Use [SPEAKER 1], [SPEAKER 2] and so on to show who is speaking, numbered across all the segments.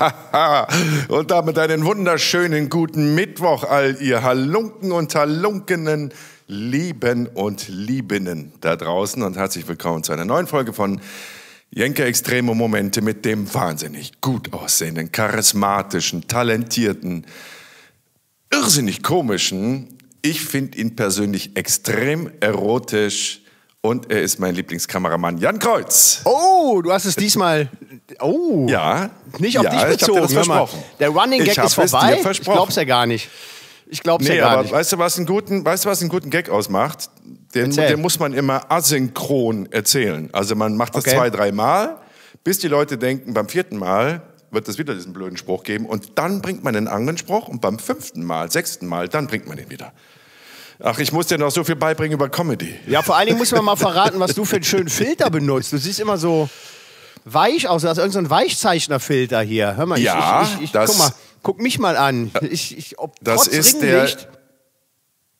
[SPEAKER 1] und damit einen wunderschönen guten Mittwoch, all ihr Halunken und Halunkenen, Lieben und Liebinnen da draußen und herzlich willkommen zu einer neuen Folge von Jenke Extreme Momente mit dem wahnsinnig gut aussehenden, charismatischen, talentierten, irrsinnig komischen, ich finde ihn persönlich extrem erotisch und er ist mein Lieblingskameramann Jan Kreuz.
[SPEAKER 2] Oh, du hast es diesmal. Oh.
[SPEAKER 1] Ja.
[SPEAKER 2] Nicht auf
[SPEAKER 1] ja,
[SPEAKER 2] dich bezogen.
[SPEAKER 1] Ich versprochen.
[SPEAKER 2] Der Running Gag ist vorbei. Ich glaub's ja gar nicht. Ich glaub's
[SPEAKER 1] Nee,
[SPEAKER 2] ja gar
[SPEAKER 1] aber
[SPEAKER 2] nicht.
[SPEAKER 1] weißt du, was einen guten, weißt du, was einen guten Gag ausmacht? Den, den muss man immer asynchron erzählen. Also man macht das
[SPEAKER 2] Okay.
[SPEAKER 1] zwei, drei Mal, bis die Leute denken, beim vierten Mal wird es wieder diesen blöden Spruch geben und dann bringt man einen anderen Spruch und beim fünften Mal, sechsten Mal, dann bringt man ihn wieder. Ach, ich muss dir noch so viel beibringen über Comedy.
[SPEAKER 2] Ja, vor allen Dingen muss man mal verraten, was du für einen schönen Filter benutzt. Du siehst immer so weich aus. Du hast irgendein so Weichzeichnerfilter hier. Hör mal, ich,
[SPEAKER 1] Ja,
[SPEAKER 2] ich, ich, ich,
[SPEAKER 1] das-
[SPEAKER 2] guck mal, guck mich mal an. Ich, ich, ob,
[SPEAKER 1] Das ist der-
[SPEAKER 2] Ringlicht,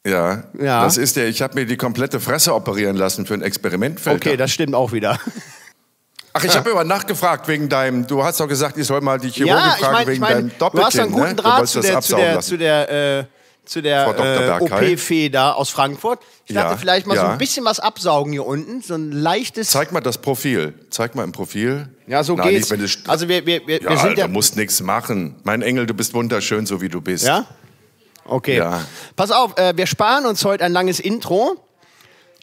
[SPEAKER 1] Ja,
[SPEAKER 2] Ja.
[SPEAKER 1] das ist der, ich habe mir die komplette Fresse operieren lassen für ein Experimentfilter.
[SPEAKER 2] Okay, das stimmt auch wieder.
[SPEAKER 1] Ach, ich habe aber nachgefragt wegen deinem, du hast doch gesagt, ich soll mal die Chirurgin
[SPEAKER 2] Ja, ich
[SPEAKER 1] fragen
[SPEAKER 2] ich
[SPEAKER 1] wegen
[SPEAKER 2] mein,
[SPEAKER 1] deinem
[SPEAKER 2] du
[SPEAKER 1] Doppelkinn.
[SPEAKER 2] hast einen guten
[SPEAKER 1] ne? Du
[SPEAKER 2] Draht
[SPEAKER 1] wolltest
[SPEAKER 2] zu
[SPEAKER 1] das
[SPEAKER 2] der, zu der, zu der, äh, zu der äh. OP-Fee da aus Frankfurt. Ich dachte,
[SPEAKER 1] Ja,
[SPEAKER 2] vielleicht mal so
[SPEAKER 1] ja.
[SPEAKER 2] ein bisschen was absaugen hier unten. So ein leichtes.
[SPEAKER 1] Zeig mal das Profil. Zeig mal im Profil.
[SPEAKER 2] Ja, so
[SPEAKER 1] Na,
[SPEAKER 2] geht's.
[SPEAKER 1] Nicht,
[SPEAKER 2] Also wir, wir, wir,
[SPEAKER 1] ja,
[SPEAKER 2] wir sind ja.
[SPEAKER 1] du musst nichts machen. Mein Engel, du bist wunderschön, so wie du bist.
[SPEAKER 2] Ja? Okay.
[SPEAKER 1] Ja.
[SPEAKER 2] Pass auf, äh, wir sparen uns heute ein langes Intro,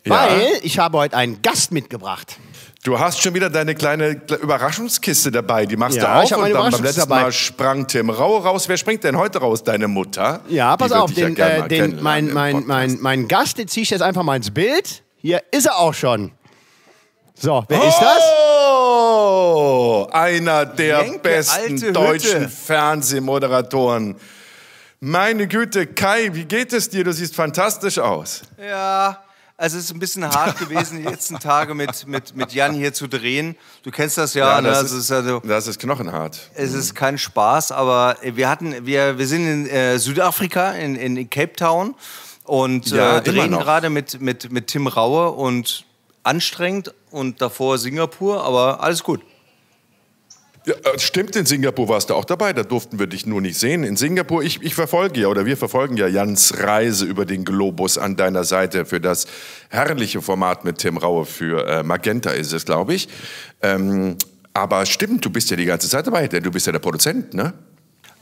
[SPEAKER 2] weil ich habe heute einen Gast mitgebracht.
[SPEAKER 1] Du hast schon wieder deine kleine Kle- Überraschungskiste dabei. Die machst
[SPEAKER 2] Ja,
[SPEAKER 1] du auf.
[SPEAKER 2] ich
[SPEAKER 1] und dann beim letzten
[SPEAKER 2] dabei.
[SPEAKER 1] Mal sprang Tim Rau raus. Wer springt denn heute raus? Deine Mutter?
[SPEAKER 2] Ja, pass auf,
[SPEAKER 1] ja
[SPEAKER 2] den,
[SPEAKER 1] gern
[SPEAKER 2] äh, den, mein, mein, mein, mein Gast, den ziehe ich jetzt einfach mal ins Bild. Hier ist er auch schon. So, wer ist das?
[SPEAKER 1] Oh, einer der
[SPEAKER 3] Jenke,
[SPEAKER 1] besten deutschen
[SPEAKER 3] Hütte.
[SPEAKER 1] Fernsehmoderatoren. Meine Güte, Kai, wie geht es dir? Du siehst fantastisch aus.
[SPEAKER 3] Ja, also es ist ein bisschen hart gewesen, die letzten Tage mit, mit, mit Jan hier zu drehen. Du kennst das ja, ne?
[SPEAKER 1] das,
[SPEAKER 3] Also es ist also,
[SPEAKER 1] das ist knochenhart.
[SPEAKER 3] es ist kein Spaß, aber wir hatten, wir, wir sind in äh, Südafrika, in, in Cape Town und
[SPEAKER 1] Ja,
[SPEAKER 3] äh, drehen gerade mit, mit, mit Tim Raue und anstrengend und davor Singapur, aber alles gut.
[SPEAKER 1] Ja, äh, stimmt, in Singapur warst du auch dabei, da durften wir dich nur nicht sehen. In Singapur, ich, ich verfolge ja, oder wir verfolgen ja Jans Reise über den Globus an deiner Seite für das herrliche Format mit Tim Raue für äh, Magenta ist es, glaube ich. Ähm, aber stimmt, du bist ja die ganze Zeit dabei, denn du bist ja der Produzent, ne?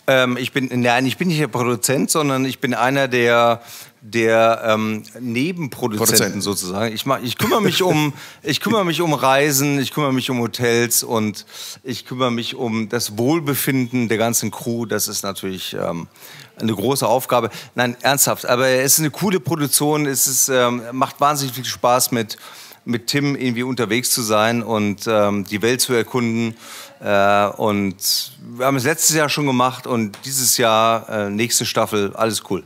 [SPEAKER 3] Ähm, ich bin, nein, ich bin nicht der Produzent, sondern ich bin einer der, der ähm, Nebenproduzenten
[SPEAKER 1] Produzenten.
[SPEAKER 3] sozusagen. Ich, mach, ich, kümmere mich um, ich kümmere mich um Reisen, ich kümmere mich um Hotels und ich kümmere mich um das Wohlbefinden der ganzen Crew. Das ist natürlich ähm, eine große Aufgabe. Nein, ernsthaft, aber es ist eine coole Produktion. Es ist, ähm, macht wahnsinnig viel Spaß mit mit Tim irgendwie unterwegs zu sein und ähm, die Welt zu erkunden. Äh, und wir haben es letztes Jahr schon gemacht und dieses Jahr, äh, nächste Staffel, alles cool.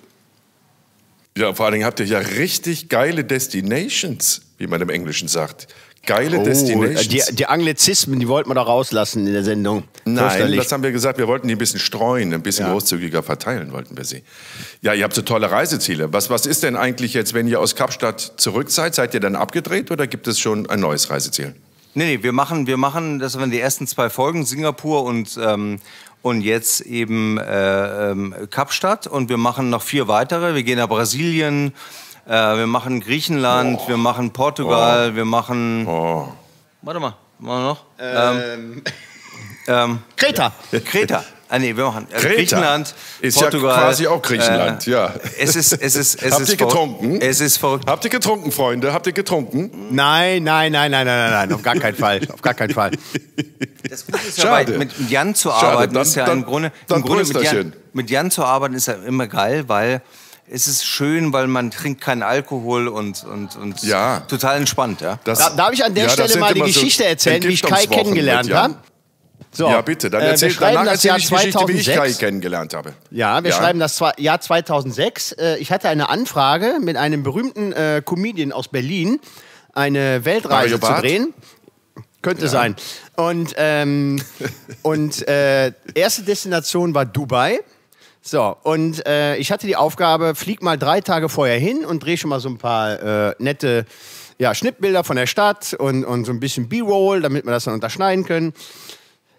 [SPEAKER 1] Ja, vor allen Dingen habt ihr ja richtig geile Destinations, wie man im Englischen sagt. Geile
[SPEAKER 2] Oh,
[SPEAKER 1] Destinations.
[SPEAKER 2] die, die Anglizismen, die wollten wir doch rauslassen in der Sendung.
[SPEAKER 1] Nein, das haben wir gesagt, wir wollten die ein bisschen streuen, ein bisschen
[SPEAKER 2] Ja.
[SPEAKER 1] großzügiger verteilen wollten wir sie. Ja, ihr habt so tolle Reiseziele. Was, was ist denn eigentlich jetzt, wenn ihr aus Kapstadt zurück seid? Seid ihr dann abgedreht oder gibt es schon ein neues Reiseziel?
[SPEAKER 3] Nee, nee, wir machen, wir machen, das waren die ersten zwei Folgen, Singapur und, ähm, und jetzt eben äh, ähm, Kapstadt. Und wir machen noch vier weitere. Wir gehen nach Brasilien, äh, wir machen Griechenland, wir machen Portugal, wir machen.
[SPEAKER 1] Oh.
[SPEAKER 3] Warte mal, machen wir noch? Ähm, ähm,
[SPEAKER 2] Kreta.
[SPEAKER 3] Kreta. Ah, nee, wir machen äh,
[SPEAKER 1] Kreta.
[SPEAKER 3] Griechenland,
[SPEAKER 1] Ist
[SPEAKER 3] Portugal.
[SPEAKER 1] ja quasi auch Griechenland,
[SPEAKER 3] äh,
[SPEAKER 1] ja.
[SPEAKER 3] Es ist, es ist, es
[SPEAKER 1] Habt
[SPEAKER 3] ist
[SPEAKER 1] ihr getrunken?
[SPEAKER 3] Es ist verrückt.
[SPEAKER 1] Habt ihr getrunken, Freunde? Habt ihr getrunken?
[SPEAKER 2] Nein, nein, nein, nein, nein, nein, nein, auf gar keinen Fall. Auf gar keinen Fall.
[SPEAKER 3] Das Gute ist ja,
[SPEAKER 1] Schade.
[SPEAKER 3] bei- mit Jan zu
[SPEAKER 1] Schade,
[SPEAKER 3] arbeiten
[SPEAKER 1] dann-
[SPEAKER 3] ist ja
[SPEAKER 1] dann-
[SPEAKER 3] im Grunde,
[SPEAKER 1] dann
[SPEAKER 3] im Grunde mit. Jan, mit Jan zu arbeiten ist ja immer geil, weil es ist schön, weil man trinkt keinen Alkohol und, und, und
[SPEAKER 1] Ja.
[SPEAKER 3] total entspannt, ja.
[SPEAKER 1] Das-
[SPEAKER 2] Da, darf ich an der
[SPEAKER 1] Ja,
[SPEAKER 2] Stelle mal die
[SPEAKER 1] immer so
[SPEAKER 2] Geschichte erzählen, wie ich Kai kennengelernt habe? So,
[SPEAKER 1] Ja, bitte. Dann
[SPEAKER 2] äh, wir
[SPEAKER 1] erzähl,
[SPEAKER 2] schreiben
[SPEAKER 1] danach
[SPEAKER 2] das
[SPEAKER 1] erzähl
[SPEAKER 2] Jahr
[SPEAKER 1] ich die Geschichte, wie ich Kai
[SPEAKER 2] 2006.
[SPEAKER 1] kennengelernt habe.
[SPEAKER 2] Ja, wir
[SPEAKER 1] Ja.
[SPEAKER 2] schreiben das Jahr 2006. Äh, Ich hatte eine Anfrage mit einem berühmten äh, Comedian aus Berlin, eine Weltreise zu drehen. Könnte sein. Und, ähm, und äh, erste Destination war Dubai. So, und äh, ich hatte die Aufgabe, flieg mal drei Tage vorher hin und dreh schon mal so ein paar äh, nette ja, Schnittbilder von der Stadt und, und so ein bisschen B-Roll, damit wir das dann unterschneiden können.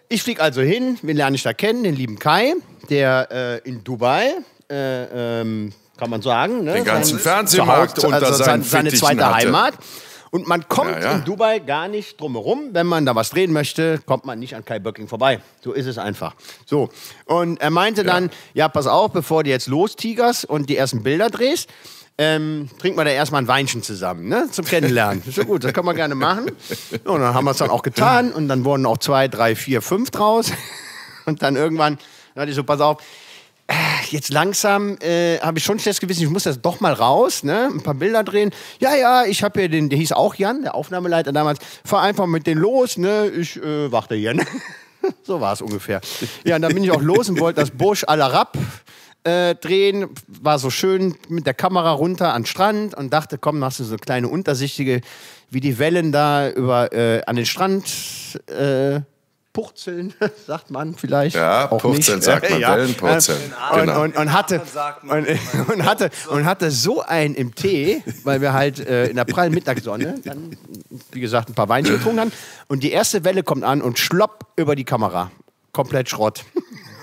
[SPEAKER 2] ich fliege also hin, wen lerne ich da kennen? Den lieben Kai, der äh, in Dubai, äh, ähm, kann man sagen, ne?
[SPEAKER 1] Den ganzen Fernsehmarkt
[SPEAKER 2] Zuhause-
[SPEAKER 1] unter
[SPEAKER 2] also
[SPEAKER 1] seinen
[SPEAKER 2] seine
[SPEAKER 1] Fittichen
[SPEAKER 2] zweite
[SPEAKER 1] hatte.
[SPEAKER 2] Heimat. Und man kommt
[SPEAKER 1] Ja, ja.
[SPEAKER 2] in Dubai gar nicht drumherum. Wenn man da was drehen möchte, kommt man nicht an Kai Böcking vorbei. So ist es einfach. So. Und er meinte dann, ja, pass auf, bevor du jetzt lostigerst und die ersten Bilder drehst, ähm, trinken wir da erstmal ein Weinchen zusammen, ne? Zum Kennenlernen. Ist ja gut, das kann man gerne machen. Und dann haben wir es dann auch getan und dann wurden auch zwei, drei, vier, fünf draus. Und dann irgendwann, dann hatte ich so, pass auf, jetzt langsam äh, habe ich schon schlechtes Gewissen, ich muss das doch mal raus, ne? ein paar Bilder drehen. Ja, ja, ich habe hier den, der hieß auch Jan, der Aufnahmeleiter damals, fahr einfach mit denen los, ne? ich äh, warte hier. Ne? so war es ungefähr. Ja, und dann bin ich auch los und wollte das Burj Al Arab äh, drehen, war so schön mit der Kamera runter an den Strand und dachte, komm, machst du so eine kleine untersichtige, wie die Wellen da über äh, an den Strand äh, purzeln, sagt man vielleicht.
[SPEAKER 1] Ja,
[SPEAKER 2] auch
[SPEAKER 1] purzeln
[SPEAKER 2] nicht.
[SPEAKER 1] sagt man, Wellen purzeln.
[SPEAKER 2] Und,
[SPEAKER 1] Genau.
[SPEAKER 2] und, und, hatte, und, und, hatte, und hatte so einen im Tee, weil wir halt äh, in der prallen Mittagssonne dann, wie gesagt, ein paar Weinchen getrunken haben. Und die erste Welle kommt an und schlopp über die Kamera. Komplett Schrott.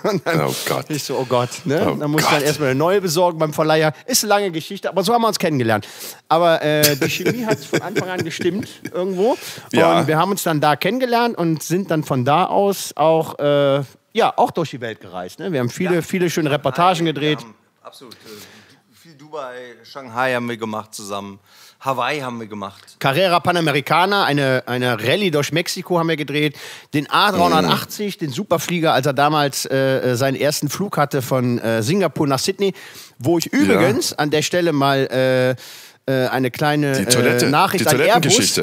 [SPEAKER 2] Und dann
[SPEAKER 1] Oh Gott.
[SPEAKER 2] Ich so, oh Gott. Ne?
[SPEAKER 1] Oh
[SPEAKER 2] dann muss ich dann erstmal eine neue besorgen beim Verleiher. Ist eine lange Geschichte, aber so haben wir uns kennengelernt. Aber äh, die Chemie hat von Anfang an gestimmt irgendwo.
[SPEAKER 1] Ja.
[SPEAKER 2] Und wir haben uns dann da kennengelernt und sind dann von da aus auch, äh, ja, auch durch die Welt gereist. Ne? Wir haben viele, viele schöne Reportagen gedreht.
[SPEAKER 3] Wir haben absolut. äh, Viel Dubai, Shanghai haben wir gemacht zusammen. Hawaii haben wir gemacht.
[SPEAKER 2] Carrera Panamericana, eine, eine Rallye durch Mexiko haben wir gedreht. Den A380, den Superflieger, als er damals äh, seinen ersten Flug hatte von äh, Singapur nach Sydney, wo ich übrigens an der Stelle mal äh, äh, eine kleine
[SPEAKER 1] Die Toilette,
[SPEAKER 2] äh, Nachricht
[SPEAKER 1] die
[SPEAKER 2] an Airbus,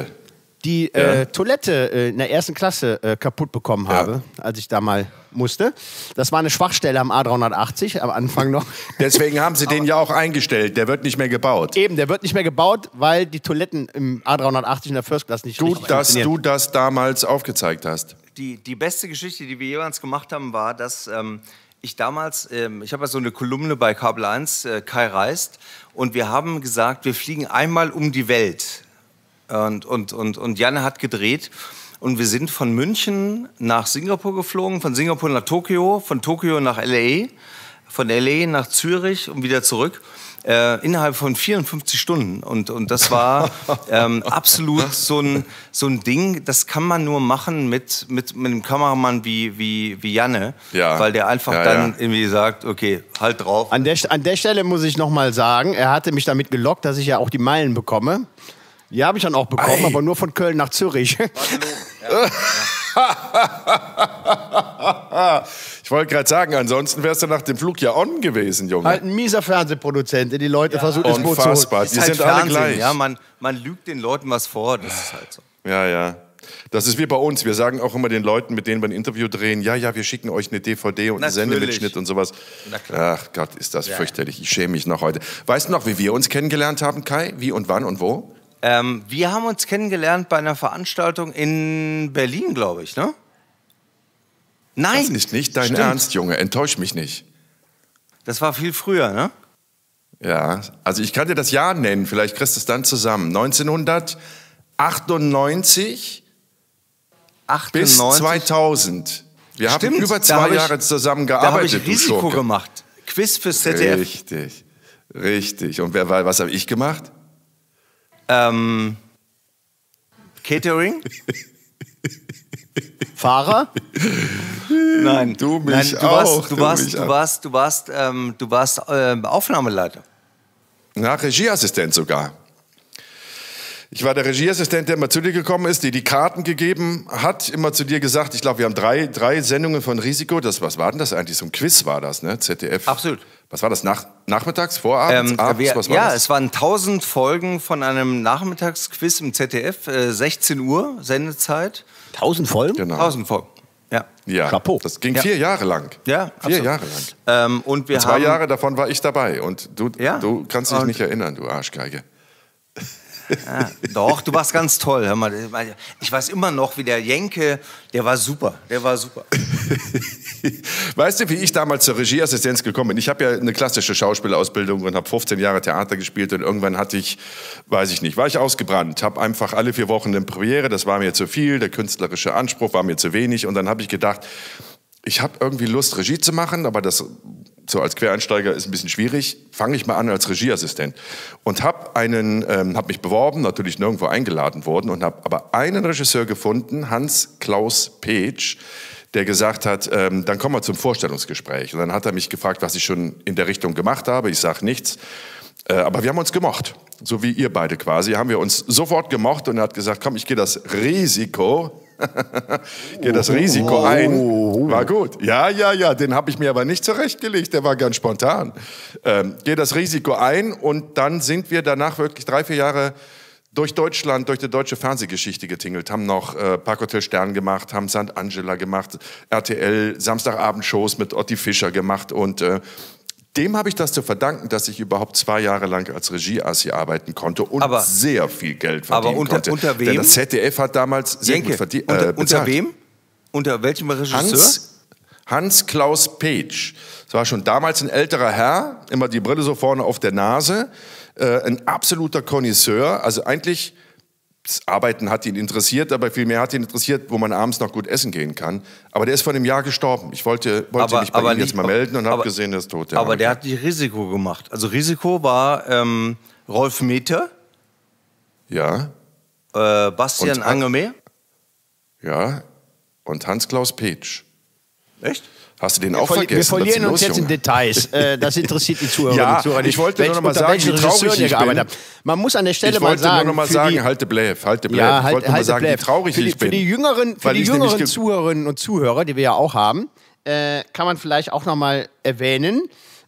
[SPEAKER 2] Die äh, Toilette äh, in der ersten Klasse äh, kaputt bekommen habe, als ich da mal musste. Das war eine Schwachstelle am A380 am Anfang noch.
[SPEAKER 1] Deswegen haben sie den ja auch eingestellt. Der wird nicht mehr gebaut.
[SPEAKER 2] Eben, der wird nicht mehr gebaut, weil die Toiletten im A380 in der First Class nicht richtig
[SPEAKER 1] Gut, dass
[SPEAKER 2] funktionieren.
[SPEAKER 1] du das damals aufgezeigt hast.
[SPEAKER 3] Die, die beste Geschichte, die wir jemals gemacht haben, war, dass ähm, ich damals, ähm, ich habe ja so eine Kolumne bei Kabel 1, äh, Kai reist, und wir haben gesagt, wir fliegen einmal um die Welt. Und, und, und, und Janne hat gedreht. Und wir sind von München nach Singapur geflogen, von Singapur nach Tokio, von Tokio nach LA, von LA nach Zürich und wieder zurück. Äh, innerhalb von 54 Stunden. Und, und das war ähm, absolut so ein, so ein Ding, das kann man nur machen mit, mit, mit einem Kameramann wie, wie, wie Janne,
[SPEAKER 1] Ja.
[SPEAKER 3] weil der einfach
[SPEAKER 1] Ja,
[SPEAKER 3] dann
[SPEAKER 1] ja.
[SPEAKER 3] irgendwie sagt, okay, halt drauf.
[SPEAKER 2] An der, an der Stelle muss ich noch mal sagen, er hatte mich damit gelockt, dass ich ja auch die Meilen bekomme. Die habe ich dann auch bekommen,
[SPEAKER 1] Ei.
[SPEAKER 2] aber nur von Köln nach Zürich.
[SPEAKER 1] Ich wollte gerade sagen, ansonsten wärst du nach dem Flug ja on gewesen, Junge.
[SPEAKER 2] halt ein mieser Fernsehproduzent, der die Leute versucht, ins Boot zu holen.
[SPEAKER 1] Die
[SPEAKER 3] halt
[SPEAKER 1] sind alle
[SPEAKER 3] Fernsehen,
[SPEAKER 1] gleich.
[SPEAKER 3] Ja, man, man lügt den Leuten was vor, das ist halt so.
[SPEAKER 1] Ja, ja. Das ist wie bei uns. Wir sagen auch immer den Leuten, mit denen wir ein Interview drehen, ja, ja, wir schicken euch eine DVD und einen
[SPEAKER 3] Natürlich.
[SPEAKER 1] Sendemitschnitt und sowas. Ach Gott, ist das fürchterlich. Ich schäme mich noch heute. Weißt du noch, wie wir uns kennengelernt haben, Kai? Wie und wann und wo?
[SPEAKER 3] Ähm, wir haben uns kennengelernt bei einer Veranstaltung in Berlin, glaube ich, ne? Nein.
[SPEAKER 1] Das ist nicht dein
[SPEAKER 3] Stimmt.
[SPEAKER 1] Ernst, Junge. Enttäusch mich nicht.
[SPEAKER 3] Das war viel früher, ne?
[SPEAKER 1] Ja, also ich kann dir das Jahr nennen, vielleicht kriegst du es dann zusammen. 1998 bis
[SPEAKER 3] 98.
[SPEAKER 1] 2000. Wir haben
[SPEAKER 3] Stimmt,
[SPEAKER 1] über
[SPEAKER 3] da
[SPEAKER 1] zwei
[SPEAKER 3] hab
[SPEAKER 1] Jahre zusammen
[SPEAKER 3] Da habe ich Risiko gemacht. Quiz fürs ZDF.
[SPEAKER 1] Richtig, richtig. Und wer, was habe ich gemacht?
[SPEAKER 3] Ähm, Catering?
[SPEAKER 2] Fahrer?
[SPEAKER 3] Nein.
[SPEAKER 1] Du mich
[SPEAKER 3] Nein, du
[SPEAKER 1] auch,
[SPEAKER 3] warst, du
[SPEAKER 1] du
[SPEAKER 3] warst, du
[SPEAKER 1] auch.
[SPEAKER 3] warst, du warst, ähm, du warst ähm, Aufnahmeleiter.
[SPEAKER 1] Na, Regieassistent sogar. Ich war der Regieassistent, der immer zu dir gekommen ist, die die Karten gegeben hat, immer zu dir gesagt, ich glaube, wir haben drei, drei Sendungen von Risiko. Das, was war denn das eigentlich? So ein Quiz war das, ne? ZDF.
[SPEAKER 3] Absolut.
[SPEAKER 1] Was war das? Nach, nachmittags, vorabends,
[SPEAKER 3] Ähm,
[SPEAKER 1] abends?
[SPEAKER 3] wir,
[SPEAKER 1] was war
[SPEAKER 3] ja,
[SPEAKER 1] das?
[SPEAKER 3] es waren 1000 Folgen von einem Nachmittagsquiz im ZDF, äh, 16 Uhr Sendezeit.
[SPEAKER 2] 1000 Folgen?
[SPEAKER 1] Genau.
[SPEAKER 3] 1000 Folgen. Ja.
[SPEAKER 1] Ja,
[SPEAKER 2] Chapeau.
[SPEAKER 1] das ging
[SPEAKER 3] Ja.
[SPEAKER 1] vier Jahre lang.
[SPEAKER 3] Ja,
[SPEAKER 1] vier
[SPEAKER 3] absolut.
[SPEAKER 1] Jahre lang.
[SPEAKER 3] Ähm, und wir
[SPEAKER 1] Zwei
[SPEAKER 3] haben,
[SPEAKER 1] Jahre davon war ich dabei und du,
[SPEAKER 3] Ja.
[SPEAKER 1] du kannst dich
[SPEAKER 3] Und-
[SPEAKER 1] nicht erinnern, du Arschgeige.
[SPEAKER 3] Ja, doch, du warst ganz toll. Hör mal, ich weiß immer noch, wie der Jenke, der war super. Der war super.
[SPEAKER 1] weißt du, wie ich damals zur Regieassistenz gekommen bin? Ich habe ja eine klassische Schauspielausbildung und habe 15 Jahre Theater gespielt und irgendwann hatte ich, weiß ich nicht, war ich ausgebrannt, habe einfach alle vier Wochen eine Premiere, das war mir zu viel, der künstlerische Anspruch war mir zu wenig und dann habe ich gedacht, ich habe irgendwie Lust, Regie zu machen, aber das so als Quereinsteiger ist ein bisschen schwierig. Fange ich mal an als Regieassistent und habe einen, ähm, habe mich beworben, natürlich nirgendwo eingeladen worden und habe aber einen Regisseur gefunden, Hans Klaus Petsch, der gesagt hat, ähm, dann kommen wir zum Vorstellungsgespräch. Und dann hat er mich gefragt, was ich schon in der Richtung gemacht habe. Ich sage nichts. Äh, aber wir haben uns gemocht, so wie ihr beide quasi, haben wir uns sofort gemocht und er hat gesagt, komm, ich gehe das Risiko, gehe das Risiko ein. War gut. Ja, ja, ja, den habe ich mir aber nicht zurechtgelegt, der war ganz spontan. Ähm, gehe das Risiko ein und dann sind wir danach wirklich drei, vier Jahre durch Deutschland, durch die deutsche Fernsehgeschichte getingelt, haben noch äh, Parkhotel Stern gemacht, haben St. Angela gemacht, RTL Samstagabendshows mit Otti Fischer gemacht und äh, dem habe ich das zu verdanken, dass ich überhaupt zwei Jahre lang als Regieassi arbeiten konnte und
[SPEAKER 3] Aber-
[SPEAKER 1] sehr viel Geld verdienen
[SPEAKER 3] aber unter-
[SPEAKER 1] konnte.
[SPEAKER 3] unter wem?
[SPEAKER 1] Denn das ZDF hat damals sehr
[SPEAKER 3] Jenke,
[SPEAKER 1] gut verdient.
[SPEAKER 3] unter,
[SPEAKER 1] äh,
[SPEAKER 3] unter
[SPEAKER 1] bezahlt.
[SPEAKER 3] wem? Unter welchem Regisseur?
[SPEAKER 1] Hans, Hans Klaus Petsch. Das war schon damals ein älterer Herr, immer die Brille so vorne auf der Nase, äh, ein absoluter Connoisseur. Also eigentlich, Arbeiten hat ihn interessiert, aber vielmehr hat ihn interessiert, wo man abends noch gut essen gehen kann. Aber der ist vor einem Jahr gestorben. Ich wollte, wollte mich bei ihm jetzt mal melden und habe
[SPEAKER 3] aber-
[SPEAKER 1] gesehen, er ist tot.
[SPEAKER 3] aber der hat die Risiko gemacht. Also Risiko war ähm, Rolf Meter,
[SPEAKER 1] Ja,
[SPEAKER 3] äh, Bastian
[SPEAKER 1] Und-
[SPEAKER 3] Angemeer.
[SPEAKER 1] ja. Und Hans Klaus Petsch.
[SPEAKER 3] Echt?
[SPEAKER 1] Hast du den auch
[SPEAKER 2] Verli-
[SPEAKER 1] vergessen?
[SPEAKER 2] wir verlieren uns jetzt
[SPEAKER 1] los,
[SPEAKER 2] in
[SPEAKER 1] Junge?
[SPEAKER 2] Details. Äh, das interessiert die Zuhörerinnen
[SPEAKER 1] Ja,
[SPEAKER 2] und Zuhörer nicht.
[SPEAKER 1] ich wollte nur
[SPEAKER 2] Welch-
[SPEAKER 1] noch mal sagen, wie traurig ich bin.
[SPEAKER 2] Man muss an der Stelle
[SPEAKER 1] Ich
[SPEAKER 2] mal
[SPEAKER 1] wollte
[SPEAKER 2] sagen,
[SPEAKER 1] nur noch mal sagen,
[SPEAKER 2] die,
[SPEAKER 1] halte Bläf, halte Bläf.
[SPEAKER 2] ja,
[SPEAKER 1] ich
[SPEAKER 2] halt,
[SPEAKER 1] wollte nur mal sagen,
[SPEAKER 2] Bläff.
[SPEAKER 1] wie traurig
[SPEAKER 2] die,
[SPEAKER 1] ich bin.
[SPEAKER 2] Für die jüngeren, für die
[SPEAKER 1] ich
[SPEAKER 2] jüngeren
[SPEAKER 1] ge-
[SPEAKER 2] Zuhörerinnen und Zuhörer, die wir ja auch haben, äh, kann man vielleicht auch noch mal erwähnen,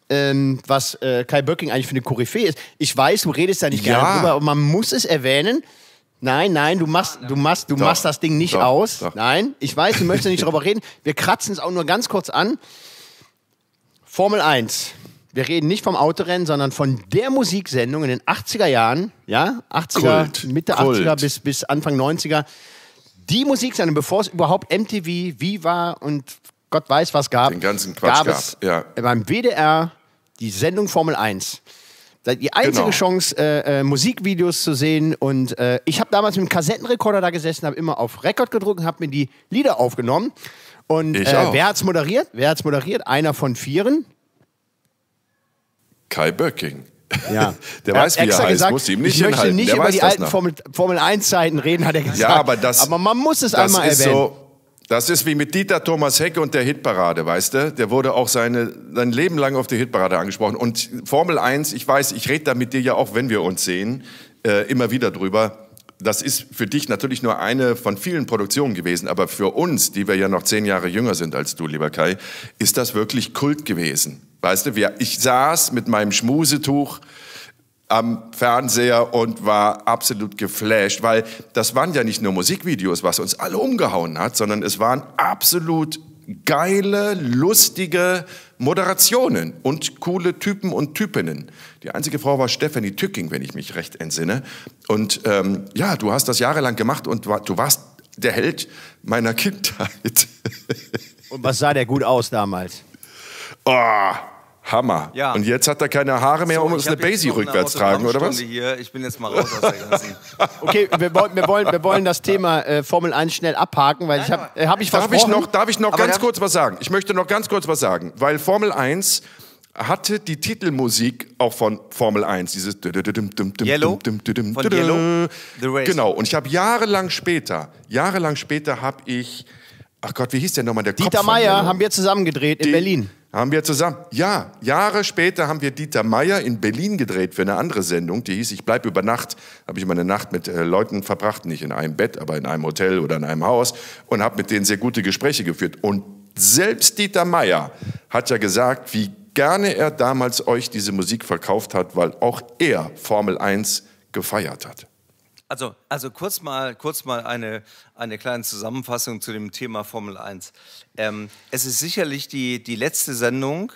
[SPEAKER 2] ähm, was äh, Kai Böcking eigentlich für eine Koryphäe ist. Ich weiß, du redest da nicht
[SPEAKER 1] Ja.
[SPEAKER 2] gerne drüber, aber man muss es erwähnen. Nein, nein, du machst, du machst, du
[SPEAKER 1] Doch,
[SPEAKER 2] machst das Ding nicht
[SPEAKER 1] doch,
[SPEAKER 2] aus.
[SPEAKER 1] doch.
[SPEAKER 2] Nein, ich weiß, du möchtest nicht darüber reden. Wir kratzen es auch nur ganz kurz an. Formel 1. Wir reden nicht vom Autorennen, sondern von der Musiksendung in den 80er Jahren, ja, 80er,
[SPEAKER 1] Kult.
[SPEAKER 2] Mitte
[SPEAKER 1] Kult.
[SPEAKER 2] 80er bis, bis Anfang 90er. Die Musiksendung, bevor es überhaupt MTV, Viva und Gott weiß was gab,
[SPEAKER 1] Den ganzen Quatsch
[SPEAKER 2] gab es
[SPEAKER 1] gab, ja.
[SPEAKER 2] beim WDR die Sendung Formel 1. Die einzige
[SPEAKER 1] Genau.
[SPEAKER 2] Chance, äh, äh, Musikvideos zu sehen. Und äh, ich habe damals mit dem Kassettenrekorder da gesessen, habe immer auf Rekord gedrückt und habe mir die Lieder aufgenommen. Und äh, wer hat's moderiert? Wer hat's moderiert? Einer von vieren.
[SPEAKER 1] Kai Böcking.
[SPEAKER 2] Ja.
[SPEAKER 1] Der
[SPEAKER 2] Er
[SPEAKER 1] weiß, wie er heißt,
[SPEAKER 2] gesagt,
[SPEAKER 1] muss ihm nicht
[SPEAKER 2] Ich möchte
[SPEAKER 1] hinhalten.
[SPEAKER 2] nicht
[SPEAKER 1] Der
[SPEAKER 2] über die alten. Formel, Formel 1-Zeiten reden, hat er gesagt.
[SPEAKER 1] Ja, aber das,
[SPEAKER 2] aber man muss es einmal
[SPEAKER 1] ist
[SPEAKER 2] erwähnen.
[SPEAKER 1] so. Das ist wie mit Dieter Thomas Hecke und der Hitparade, weißt du? Der wurde auch seine, sein Leben lang auf die Hitparade angesprochen. Und Formel 1, ich weiß, ich rede da mit dir ja auch, wenn wir uns sehen, äh, immer wieder drüber. Das ist für dich natürlich nur eine von vielen Produktionen gewesen, aber für uns, die wir ja noch zehn Jahre jünger sind als du, lieber Kai, ist das wirklich Kult gewesen. Weißt du, wir, ich saß mit meinem Schmusetuch am Fernseher und war absolut geflasht, weil das waren ja nicht nur Musikvideos, was uns alle umgehauen hat, sondern es waren absolut geile, lustige Moderationen und coole Typen und Typinnen. Die einzige Frau war Stephanie Tücking, wenn ich mich recht entsinne. Und ähm, ja, du hast das jahrelang gemacht und war, du warst der Held meiner Kindheit.
[SPEAKER 2] Und was sah der gut aus damals?
[SPEAKER 1] oh, Hammer.
[SPEAKER 3] Ja.
[SPEAKER 1] Und jetzt hat er keine Haare mehr
[SPEAKER 3] So,
[SPEAKER 1] und muss eine Basie rückwärts tragen, oder was?
[SPEAKER 3] Hier. Ich bin jetzt mal raus aus der ganzen.
[SPEAKER 2] Okay, wir wollen, wir wollen, wir wollen das Thema äh, Formel 1 schnell abhaken, weil ich habe äh, hab ich
[SPEAKER 1] Darf ich noch, darf ich noch
[SPEAKER 3] Aber
[SPEAKER 1] ganz
[SPEAKER 3] darf-
[SPEAKER 1] kurz was sagen? Ich möchte noch ganz kurz was sagen, weil Formel 1 hatte die Titelmusik auch von Formel 1, dieses
[SPEAKER 3] Yellow? Von Yellow? The Race.
[SPEAKER 1] Genau, und ich habe jahrelang später, jahrelang später habe ich, ach Gott, wie hieß der nochmal, der
[SPEAKER 2] Dieter Meier haben wir zusammen gedreht in Berlin.
[SPEAKER 1] Haben wir zusammen. Ja, Jahre später haben wir Dieter Meier in Berlin gedreht für eine andere Sendung, die hieß Ich bleib über Nacht. Habe ich mal eine Nacht mit äh, Leuten verbracht, nicht in einem Bett, aber in einem Hotel oder in einem Haus und habe mit denen sehr gute Gespräche geführt. Und selbst Dieter Meier hat ja gesagt, wie gerne er damals euch diese Musik verkauft hat, weil auch er Formel 1 gefeiert hat.
[SPEAKER 3] Also, also kurz mal, kurz mal eine, eine kleine Zusammenfassung zu dem Thema Formel 1. Ähm, es ist sicherlich die, die letzte Sendung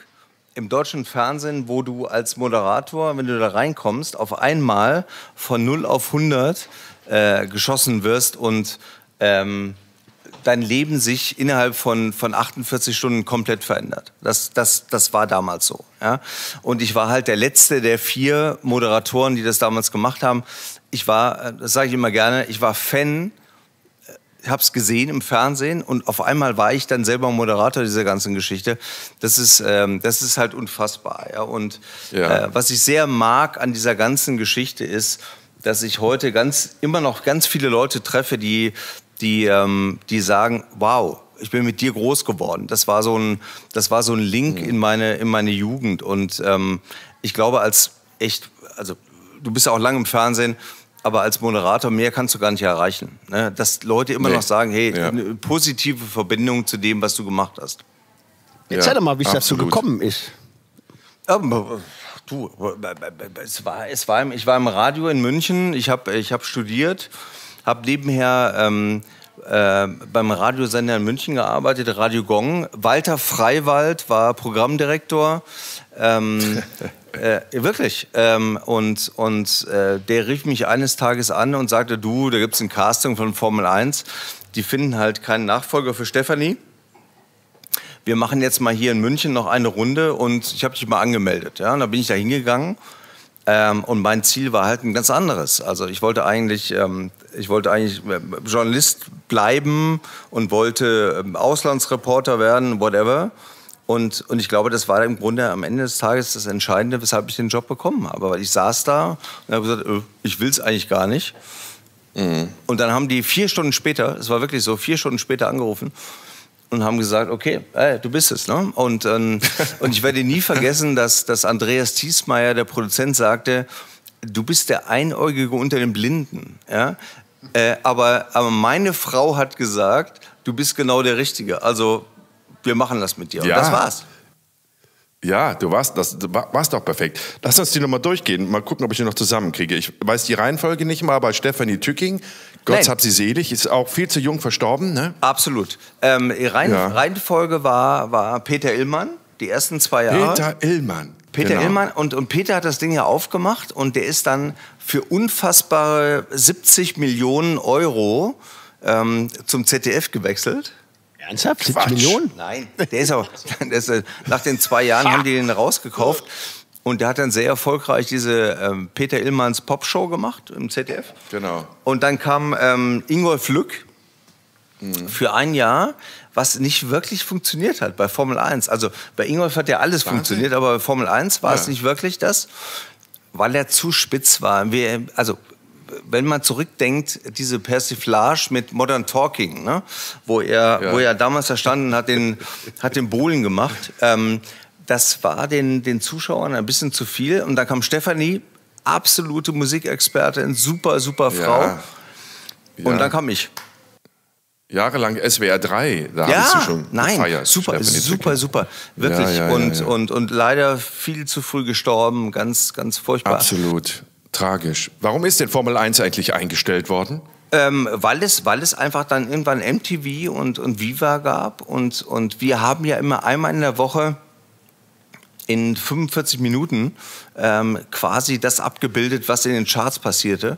[SPEAKER 3] im deutschen Fernsehen, wo du als Moderator, wenn du da reinkommst, auf einmal von 0 auf 100 äh, geschossen wirst und ähm, dein Leben sich innerhalb von, von 48 Stunden komplett verändert. Das, das, das war damals so. Ja? Und ich war halt der letzte der vier Moderatoren, die das damals gemacht haben. Ich war, äh, das sage ich immer gerne, ich war Fan habe es gesehen im Fernsehen und auf einmal war ich dann selber Moderator dieser ganzen Geschichte. Das ist, ähm, das ist halt unfassbar. Ja? Und ja. Äh, was ich sehr mag an dieser ganzen Geschichte ist, dass ich heute ganz immer noch ganz viele Leute treffe, die, die, ähm, die sagen, wow, ich bin mit dir groß geworden. Das war so ein, das war so ein Link mhm. in meine, in meine Jugend. Und ähm, ich glaube, als echt, also du bist ja auch lange im Fernsehen, aber als Moderator mehr kannst du gar nicht erreichen. Ne? Dass Leute immer nee. noch sagen, hey, ja. eine positive Verbindung zu dem, was du gemacht hast.
[SPEAKER 2] Erzähl doch mal, wie es dazu gekommen ist.
[SPEAKER 3] Ähm, du, es war, es war, ich war im Radio in München, ich habe ich hab studiert, habe nebenher ähm, äh, beim Radiosender in München gearbeitet, Radio Gong. Walter Freiwald war Programmdirektor. Ähm, äh, wirklich. Ähm, und und äh, der rief mich eines Tages an und sagte, du, da gibt es ein Casting von Formel 1. Die finden halt keinen Nachfolger für Stefanie. Wir machen jetzt mal hier in München noch eine Runde und ich habe dich mal angemeldet. Ja? Und da bin ich da hingegangen. Ähm, und mein Ziel war halt ein ganz anderes. Also ich wollte eigentlich, ähm, ich wollte eigentlich äh, Journalist bleiben und wollte ähm, Auslandsreporter werden, whatever. Und, und ich glaube, das war im Grunde am Ende des Tages das Entscheidende, weshalb ich den Job bekommen habe. Weil ich saß da und habe gesagt, äh, ich will es eigentlich gar nicht. Mhm. Und dann haben die vier Stunden später, es war wirklich so, vier Stunden später angerufen und haben gesagt, okay, ey, du bist es. Ne? Und, ähm, und ich werde nie vergessen, dass, dass Andreas Thiesmeier, der Produzent, sagte, du bist der Einäugige unter den Blinden. Ja? Äh, aber, aber meine Frau hat gesagt, du bist genau der Richtige. Also wir machen das mit dir. Und das war's.
[SPEAKER 1] Ja, du warst, das warst doch perfekt. Lass uns die nochmal durchgehen. Mal gucken, ob ich die noch zusammenkriege. Ich weiß die Reihenfolge nicht mal, aber Stefanie Tücking, Gott Nein. hab sie selig, ist auch viel zu jung verstorben, ne?
[SPEAKER 3] Absolut. Ähm, Reihen, ja. Reihenfolge war, war Peter Illmann, die ersten zwei Jahre.
[SPEAKER 1] Peter Illmann.
[SPEAKER 3] Peter genau. Illmann und, und Peter hat das Ding ja aufgemacht und der ist dann für unfassbare 70 Millionen Euro ähm, zum ZDF gewechselt.
[SPEAKER 2] Ernsthaft? 70 Millionen?
[SPEAKER 3] Nein, der ist auch, der ist, nach den zwei Jahren haben die den rausgekauft. Und der hat dann sehr erfolgreich diese ähm, Peter Illmanns Popshow gemacht im ZDF.
[SPEAKER 1] Genau.
[SPEAKER 3] Und dann kam ähm, Ingolf Lück mhm. für ein Jahr, was nicht wirklich funktioniert hat bei Formel 1. Also bei Ingolf hat ja alles Wahnsinn. funktioniert, aber bei Formel 1 war ja. es nicht wirklich das, weil er zu spitz war. Wir, also wenn man zurückdenkt, diese Persiflage mit Modern Talking, ne? wo, er, ja. wo er damals erstanden hat, den, hat den Bohlen gemacht, ähm, das war den, den Zuschauern ein bisschen zu viel. Und dann kam Stefanie, absolute Musikexpertin, super, super Frau. Ja. Ja. Und dann kam ich.
[SPEAKER 1] Jahrelang SWR 3,
[SPEAKER 3] da ja, hast du schon nein, gefeiert. Super, Stefanie super, super. Wirklich. Ja, und, Und, und leider viel zu früh gestorben, ganz, ganz furchtbar.
[SPEAKER 1] Absolut. Tragisch. Warum ist denn Formel 1 eigentlich eingestellt worden?
[SPEAKER 3] Ähm, weil, es, weil es einfach dann irgendwann MTV und, und Viva gab. Und, und wir haben ja immer einmal in der Woche in 45 Minuten ähm, quasi das abgebildet, was in den Charts passierte.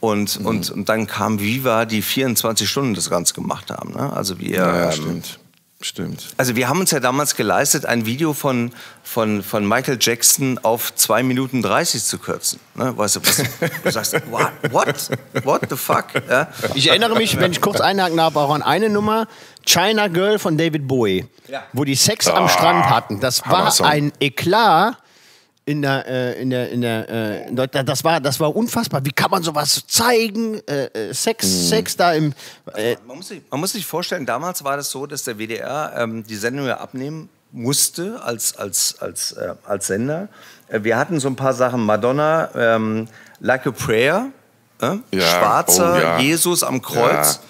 [SPEAKER 3] Und, mhm. und, und dann kam Viva, die 24 Stunden das Ganze gemacht haben. Ne? Also wir,
[SPEAKER 1] ja, ähm, stimmt. Stimmt.
[SPEAKER 3] Also wir haben uns ja damals geleistet, ein Video von, von, von Michael Jackson auf 2 Minuten 30 zu kürzen. Ne? Weißt du, was, du sagst, what, what, what the fuck? Ja?
[SPEAKER 2] Ich erinnere mich, wenn ich kurz einhaken darf, auch an eine Nummer, China Girl von David Bowie, ja. wo die Sex oh, am Strand hatten. Das war ein Eklat in der, äh, in der, in der, äh, das war, das war unfassbar. Wie kann man sowas zeigen? Äh, äh Sex, mhm. Sex da im.
[SPEAKER 3] Äh man, muss sich, man muss sich vorstellen, damals war das so, dass der WDR ähm, die Sendung ja abnehmen musste als, als, als, äh, als Sender. wir hatten so ein paar Sachen, Madonna, ähm, Like a Prayer, ja, Schwarzer, oh, ja. Jesus am Kreuz. Ja.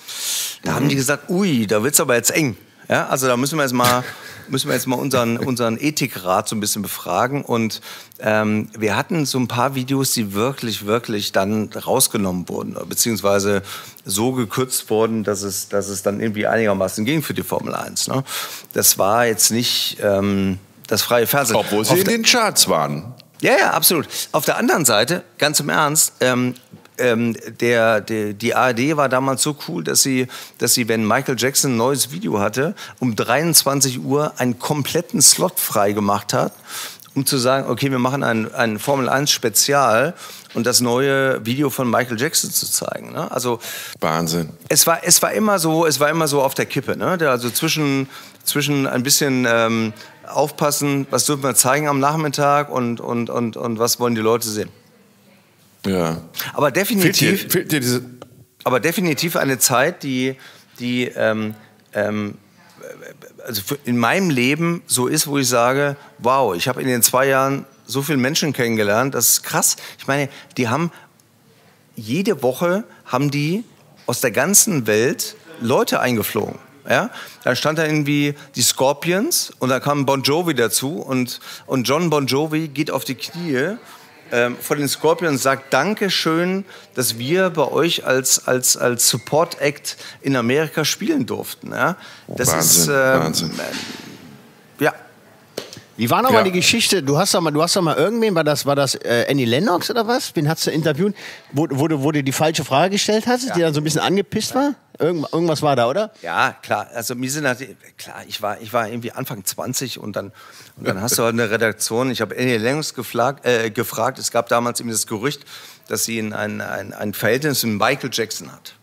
[SPEAKER 3] Da mhm. haben die gesagt, ui, da wird's aber jetzt eng. Ja, also da müssen wir jetzt mal müssen wir jetzt mal unseren, unseren Ethikrat so ein bisschen befragen. Und ähm, wir hatten so ein paar Videos, die wirklich, wirklich dann rausgenommen wurden, beziehungsweise so gekürzt wurden, dass es, dass es dann irgendwie einigermaßen ging für die Formel 1. Ne? Das war jetzt nicht ähm, das freie Fernsehen.
[SPEAKER 1] Obwohl sie Auf in den Charts waren.
[SPEAKER 3] Ja, ja, absolut. Auf der anderen Seite, ganz im Ernst, ähm, ähm, der, der, die ARD war damals so cool, dass sie, dass sie, wenn Michael Jackson ein neues Video hatte, um 23 Uhr einen kompletten Slot frei gemacht hat, um zu sagen, okay, wir machen ein, ein Formel 1 Spezial und das neue Video von Michael Jackson zu zeigen. Ne? Also
[SPEAKER 1] Wahnsinn.
[SPEAKER 3] Es war, es war immer so, es war immer so auf der Kippe. Ne? Also zwischen, zwischen ein bisschen ähm, aufpassen, was dürfen wir zeigen am Nachmittag und, und, und, und was wollen die Leute sehen.
[SPEAKER 1] Ja.
[SPEAKER 3] Aber definitiv,
[SPEAKER 1] Fehlt dir, fehlt dir diese.
[SPEAKER 3] aber definitiv eine Zeit, die, die ähm, ähm, also in meinem Leben so ist, wo ich sage, wow, ich habe in den zwei Jahren so viele Menschen kennengelernt, das ist krass. Ich meine, die haben jede Woche haben die aus der ganzen Welt Leute eingeflogen. Ja? Da stand da irgendwie die Scorpions und da kam Bon Jovi dazu und, und John Bon Jovi geht auf die Knie ähm, vor den Scorpions sagt Dankeschön, dass wir bei euch als, als, als Support Act in Amerika spielen durften. Ja? Das
[SPEAKER 1] Wahnsinn,
[SPEAKER 3] ist ähm,
[SPEAKER 1] Wahnsinn.
[SPEAKER 3] Ja.
[SPEAKER 2] Wie war nochmal
[SPEAKER 1] Ja.
[SPEAKER 2] die Geschichte? Du hast doch mal, du hast doch mal irgendwen, war das, war das äh, Annie Lennox oder was? Wen hast du interviewt, wo, wo, du, wo du die falsche Frage gestellt hast, die dann so ein bisschen angepisst war? Irgend, irgendwas war da, oder?
[SPEAKER 3] Ja, klar. Also mir sind natürlich, klar, ich war, ich war irgendwie Anfang 20 und dann, und dann hast du halt eine Redaktion. Ich habe Annie Lennox gefragt, äh, gefragt. Es gab damals eben das Gerücht, dass sie ein, ein, ein, ein Verhältnis mit Michael Jackson hat.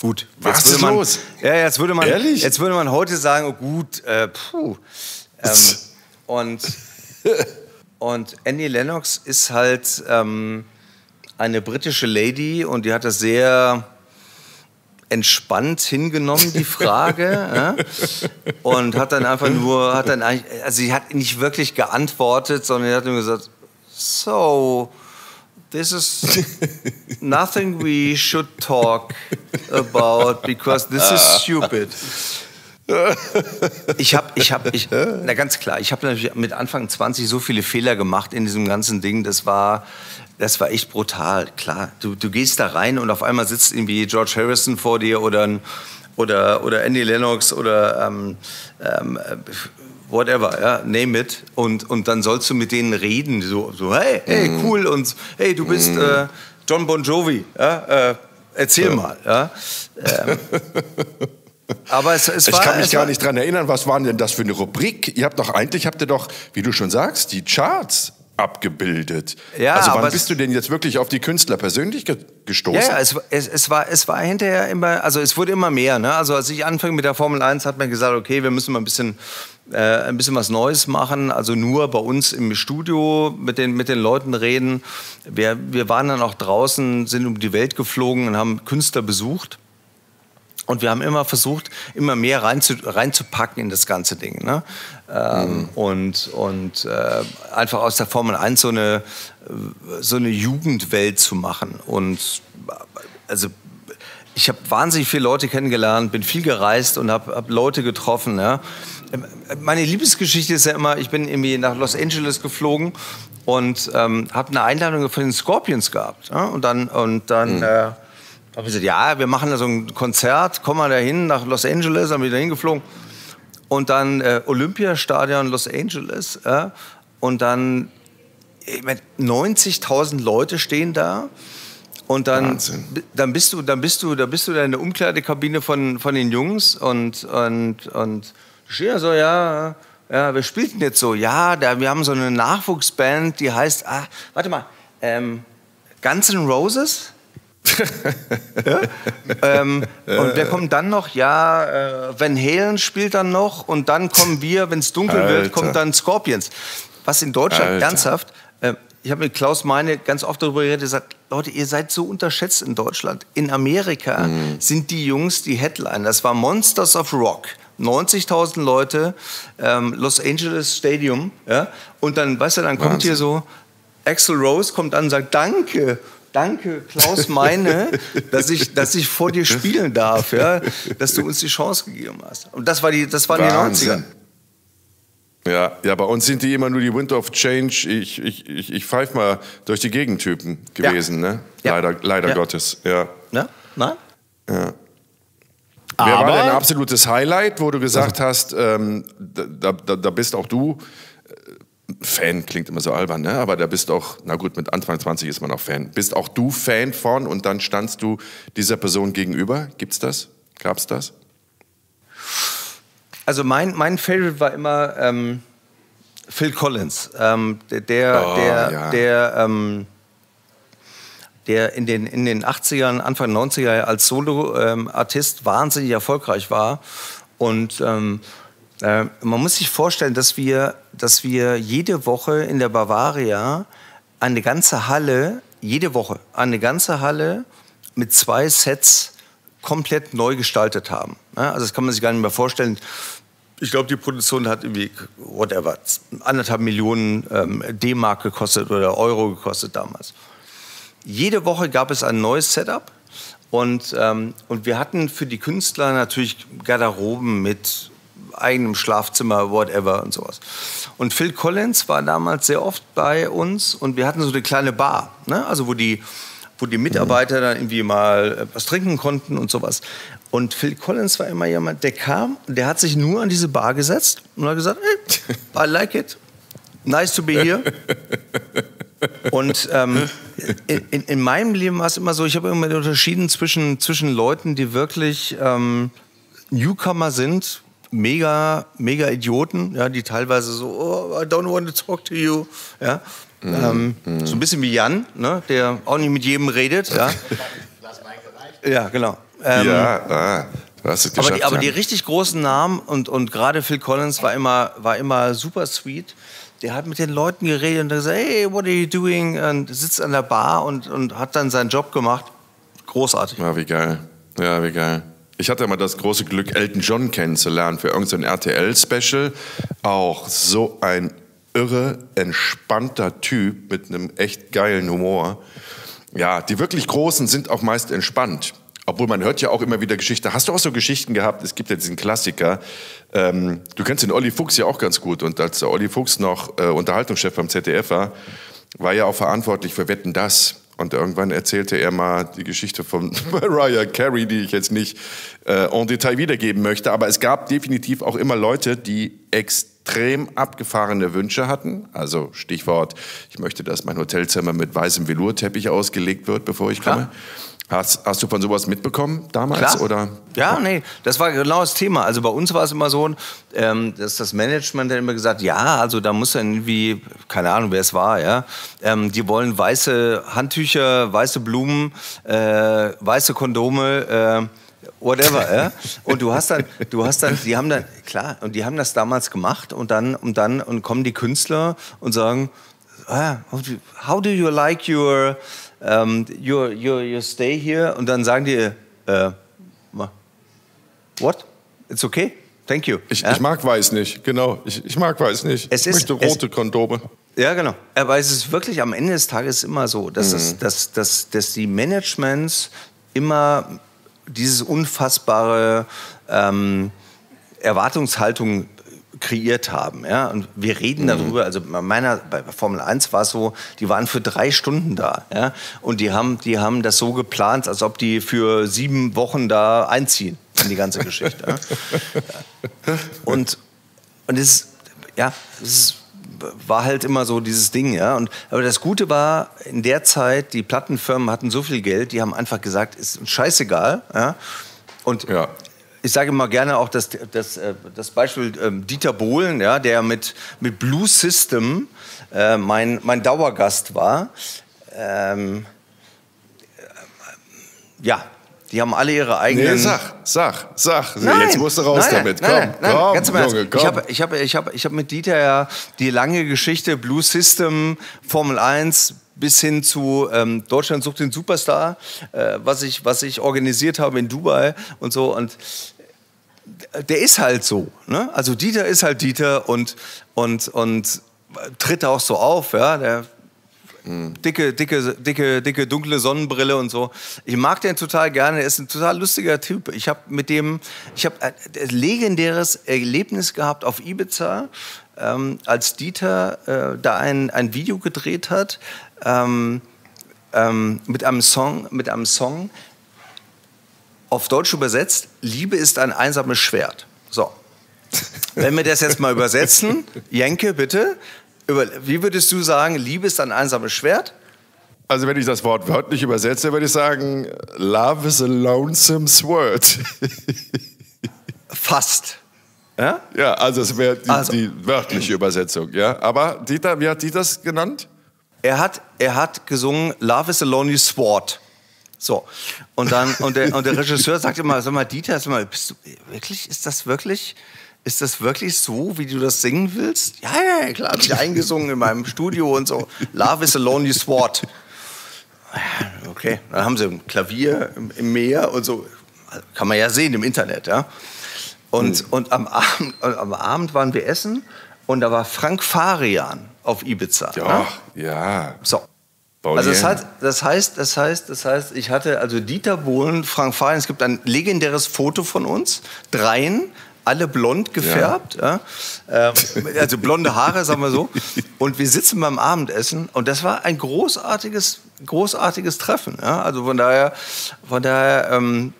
[SPEAKER 3] Gut.
[SPEAKER 1] Was ist
[SPEAKER 3] man,
[SPEAKER 1] los?
[SPEAKER 3] Ja, jetzt würde man,
[SPEAKER 1] Ehrlich?
[SPEAKER 3] jetzt würde man heute sagen, oh gut, äh, puh. Ähm, und, und Annie Lennox ist halt ähm, eine britische Lady und die hat das sehr entspannt hingenommen, die Frage. ja? Und hat dann einfach nur, hat dann also sie hat nicht wirklich geantwortet, sondern sie hat nur gesagt, so, this is nothing we should talk about because this is stupid. Ich habe, ich habe, ich, na ganz klar, ich habe natürlich mit Anfang 20 so viele Fehler gemacht in diesem ganzen Ding. Das war, das war echt brutal. Klar, du, du gehst da rein und auf einmal sitzt irgendwie George Harrison vor dir oder ein, oder oder Andy Lennox oder ähm, ähm, äh, whatever, ja, name it. Und und dann sollst du mit denen reden, so, so hey, hey, cool und hey, du bist äh, John Bon Jovi, ja, äh, erzähl mal, ja. Ähm, aber es, es
[SPEAKER 1] Ich
[SPEAKER 3] war,
[SPEAKER 1] kann mich gar
[SPEAKER 3] war,
[SPEAKER 1] nicht dran erinnern, was war denn das für eine Rubrik? Ihr habt doch eigentlich, habt ihr doch, wie du schon sagst, die Charts abgebildet.
[SPEAKER 3] Ja,
[SPEAKER 1] also wann bist du denn jetzt wirklich auf die Künstler persönlich ge gestoßen?
[SPEAKER 3] Ja, ja es, es, es, war, es war hinterher immer, also es wurde immer mehr. Ne? Also als ich anfing mit der Formel 1, hat man gesagt, okay, wir müssen mal ein bisschen, äh, ein bisschen was Neues machen. Also nur bei uns im Studio mit den, mit den Leuten reden. Wir, wir waren dann auch draußen, sind um die Welt geflogen und haben Künstler besucht. Und wir haben immer versucht, immer mehr reinzu, reinzupacken in das ganze Ding. Ne? Ähm, Und, und äh, einfach aus der Formel 1 so eine, so eine Jugendwelt zu machen. Und also ich habe wahnsinnig viele Leute kennengelernt, bin viel gereist und habe hab Leute getroffen. Ja? Meine Lieblingsgeschichte ist ja immer, ich bin irgendwie nach Los Angeles geflogen und ähm, habe eine Einladung von den Scorpions gehabt. Ja? Und dann, und dann äh, habe ich gesagt, ja, wir machen da so ein Konzert, komm mal dahin nach Los Angeles, dann bin ich da hingeflogen. Und dann äh, Olympiastadion Los Angeles. Ja? Und dann ich mein, 90.000 Leute stehen da. Und dann,
[SPEAKER 1] Wahnsinn.
[SPEAKER 3] dann bist du, dann bist du, da bist du da in der Umkleidekabine von, von den Jungs und, und, und stehen so, ja, ja, wer spielt denn jetzt so? Ja, da, wir haben so eine Nachwuchsband, die heißt, ah, warte mal, ähm, Guns N' Roses? Ja? ähm, und wer kommt dann noch? Ja, äh, Van Halen spielt dann noch und dann kommen wir, wenn es dunkel
[SPEAKER 1] Alter.
[SPEAKER 3] wird, kommt dann Scorpions. Was in Deutschland
[SPEAKER 1] Alter.
[SPEAKER 3] ernsthaft, äh, ich habe mit Klaus Meine ganz oft darüber geredet, gesagt, Leute, ihr seid so unterschätzt in Deutschland. In Amerika sind die Jungs die Headline. Das war Monsters of Rock. 90.000 Leute, ähm, Los Angeles Stadium. Ja? Und dann, weißt du, dann kommt
[SPEAKER 1] Wahnsinn.
[SPEAKER 3] hier so, Axel Rose kommt an und sagt, danke, danke Klaus Meine, dass ich, dass ich vor dir spielen darf, ja? dass du uns die Chance gegeben hast. Und das, war die, das waren
[SPEAKER 1] Wahnsinn.
[SPEAKER 3] die 90er.
[SPEAKER 1] Ja, ja, bei uns sind die immer nur die Wind of Change. Ich, ich, ich, ich pfeife mal durch die Gegentypen gewesen, ne?
[SPEAKER 3] Ja.
[SPEAKER 1] Leider, leider
[SPEAKER 3] Ja.
[SPEAKER 1] Gottes, ja.
[SPEAKER 3] Ne? Nein?
[SPEAKER 1] Wer war
[SPEAKER 2] Aber-
[SPEAKER 1] dein absolutes Highlight, wo du gesagt hast, ähm, da, da, da bist auch du Fan klingt immer so albern, ne? aber da bist auch, na gut, mit Anfang 20 ist man auch Fan. Bist auch du Fan von und dann standst du dieser Person gegenüber? Gibt's das? Gab's das?
[SPEAKER 3] Also mein, mein Favorite war immer ähm, Phil Collins, ähm, der, der,
[SPEAKER 1] Oh,
[SPEAKER 3] der,
[SPEAKER 1] ja.
[SPEAKER 3] der, ähm, der in den, in den 80ern, Anfang 90er als Solo-Artist wahnsinnig erfolgreich war. Und ähm, äh, man muss sich vorstellen, dass wir, dass wir jede Woche in der Bavaria eine ganze Halle, jede Woche eine ganze Halle mit zwei Sets komplett neu gestaltet haben. Also das kann man sich gar nicht mehr vorstellen. Ich glaube, die Produktion hat irgendwie, whatever, anderthalb Millionen ähm, D-Mark gekostet oder Euro gekostet damals. Jede Woche gab es ein neues Setup und, ähm, und wir hatten für die Künstler natürlich Garderoben mit eigenem Schlafzimmer, whatever und sowas. Und Phil Collins war damals sehr oft bei uns und wir hatten so eine kleine Bar, ne? also wo die, wo die Mitarbeiter dann irgendwie mal äh, was trinken konnten und sowas. Und Phil Collins war immer jemand, der kam, der hat sich nur an diese Bar gesetzt und hat gesagt, hey, I like it, nice to be here. Und ähm, in, in meinem Leben war es immer so, ich habe immer unterschieden zwischen, zwischen Leuten, die wirklich ähm, Newcomer sind, mega, mega Idioten, ja, die teilweise so, oh, I don't want to talk to you, ja. ähm, So ein bisschen wie Jan, ne, der auch nicht mit jedem redet, ja. Ja, genau. Ähm,
[SPEAKER 1] ja, ah, du hast es
[SPEAKER 3] aber,
[SPEAKER 1] geschafft.
[SPEAKER 3] die, aber die richtig großen Namen und, und gerade Phil Collins war immer, war immer super sweet. Der hat mit den Leuten geredet und gesagt, hey, what are you doing? Und sitzt an der Bar und, und hat dann seinen Job gemacht. Großartig.
[SPEAKER 1] Ja, wie geil. Ja, wie geil. Ich hatte immer das große Glück, Elton John kennenzulernen für irgendein RTL-Special. Auch so ein irre, entspannter Typ mit einem echt geilen Humor. Ja, die wirklich Großen sind auch meist entspannt. Obwohl man hört ja auch immer wieder Geschichten. Hast du auch so Geschichten gehabt? Es gibt ja diesen Klassiker. Ähm, du kennst den Olli Fuchs ja auch ganz gut. Und als der Olli Fuchs noch äh, Unterhaltungschef beim ZDF war, war er auch verantwortlich für Wetten das. Und irgendwann erzählte er mal die Geschichte von Mariah Carey, die ich jetzt nicht äh, en Detail wiedergeben möchte. Aber es gab definitiv auch immer Leute, die extrem abgefahrene Wünsche hatten. Also Stichwort, ich möchte, dass mein Hotelzimmer mit weißem Velourteppich ausgelegt wird, bevor ich komme.
[SPEAKER 3] Klar.
[SPEAKER 1] Hast, hast du von sowas mitbekommen damals?
[SPEAKER 3] Klar.
[SPEAKER 1] Oder?
[SPEAKER 3] Ja, nee, das war genau das Thema. Also bei uns war es immer so, ähm, dass das Management dann immer gesagt, ja, also da muss dann irgendwie, keine Ahnung, wer es war, ja, ähm, die wollen weiße Handtücher, weiße Blumen, äh, weiße Kondome, äh, whatever, ja. Und du hast dann, du hast dann, die haben dann, klar, und die haben das damals gemacht und dann, und dann, und kommen die Künstler und sagen, ah, how do, how do you like your, um, your, your, your stay here? Und dann sagen die, äh, what? It's okay? Thank you.
[SPEAKER 1] Ich,
[SPEAKER 3] ja?
[SPEAKER 1] ich mag weiß nicht, genau. Ich, ich mag weiß nicht.
[SPEAKER 3] Es
[SPEAKER 1] ich
[SPEAKER 3] ist-
[SPEAKER 1] möchte
[SPEAKER 3] es-
[SPEAKER 1] rote Kondome.
[SPEAKER 3] Ja, genau. Aber es ist wirklich am Ende des Tages immer so, dass, es, dass, dass, dass die Managements immer dieses unfassbare ähm, Erwartungshaltung kreiert haben. Ja? Und wir reden darüber, also bei meiner, bei Formel 1 war es so, die waren für drei Stunden da. Ja? Und die haben, die haben das so geplant, als ob die für sieben Wochen da einziehen in die ganze Geschichte. ja? Und, und es, ja, es war halt immer so dieses Ding, ja. Und, aber das Gute war, in der Zeit, die Plattenfirmen hatten so viel Geld, die haben einfach gesagt, ist scheißegal, ja. Und
[SPEAKER 1] Ja.
[SPEAKER 3] Ich sage immer gerne auch das, das, äh, das Beispiel ähm, Dieter Bohlen, ja, der mit, mit Blue System äh, mein, mein Dauergast war. Ähm, äh, ja, die haben alle ihre eigenen...
[SPEAKER 1] Nee, sag, sag, sag. Jetzt musst du raus
[SPEAKER 3] nein,
[SPEAKER 1] damit.
[SPEAKER 3] Nein,
[SPEAKER 1] komm,
[SPEAKER 3] nein, nein,
[SPEAKER 1] komm,
[SPEAKER 3] ganz im.
[SPEAKER 1] Junge, komm.
[SPEAKER 3] Ich habe ich hab, ich hab, ich hab mit Dieter ja die lange Geschichte Blue System, Formel 1 bis hin zu ähm, Deutschland sucht den Superstar, äh, was, ich, was ich organisiert habe in Dubai und so. Und der ist halt so. Ne? Also Dieter ist halt Dieter und, und, und tritt auch so auf. Ja? Der dicke, dicke, dicke, dicke, dunkle Sonnenbrille und so. Ich mag den total gerne. Er ist ein total lustiger Typ. Ich habe mit dem, ich habe ein legendäres Erlebnis gehabt auf Ibiza, ähm, als Dieter äh, da ein, ein Video gedreht hat ähm, ähm, mit einem Song, mit einem Song auf Deutsch übersetzt. Liebe ist ein einsames Schwert. So. Wenn wir das jetzt mal übersetzen, Jenke, bitte. Wie würdest du sagen, Liebe ist ein einsames Schwert?
[SPEAKER 1] Also wenn ich das Wort wörtlich übersetze, würde ich sagen, Love is a lonesome sword.
[SPEAKER 3] Fast. Ja?
[SPEAKER 1] Ja, also es wäre die,
[SPEAKER 3] Also.
[SPEAKER 1] die wörtliche Übersetzung. Ja, aber Dieter, wie hat Dieter das genannt?
[SPEAKER 3] Er hat, er hat gesungen Love is a lonely sword. So. Und dann, und der, und der Regisseur sagt immer, sag mal, Dieter, sag mal, bist du, wirklich, ist das wirklich, ist das wirklich so, wie du das singen willst? Ja, ja, ja, klar, hab ich eingesungen in meinem Studio und so. Love is a lonely sword. Okay, dann haben sie ein Klavier im, Meer und so. Kann man ja sehen im Internet, ja. Und, und am, Abend, und am Abend waren wir essen und da war Frank Farian auf Ibiza. ne?
[SPEAKER 1] Ja, ja.
[SPEAKER 3] So.
[SPEAKER 1] Paul
[SPEAKER 3] Also das, hat, das heißt, das heißt, das heißt, ich hatte also Dieter Bohlen, Frank Farian, es gibt ein legendäres Foto von uns, dreien, alle blond gefärbt, ja. Ähm, also blonde Haare, sagen wir so. Und wir sitzen beim Abendessen und das war ein großartiges, großartiges Treffen. Ja. Also von daher, von daher, ähm,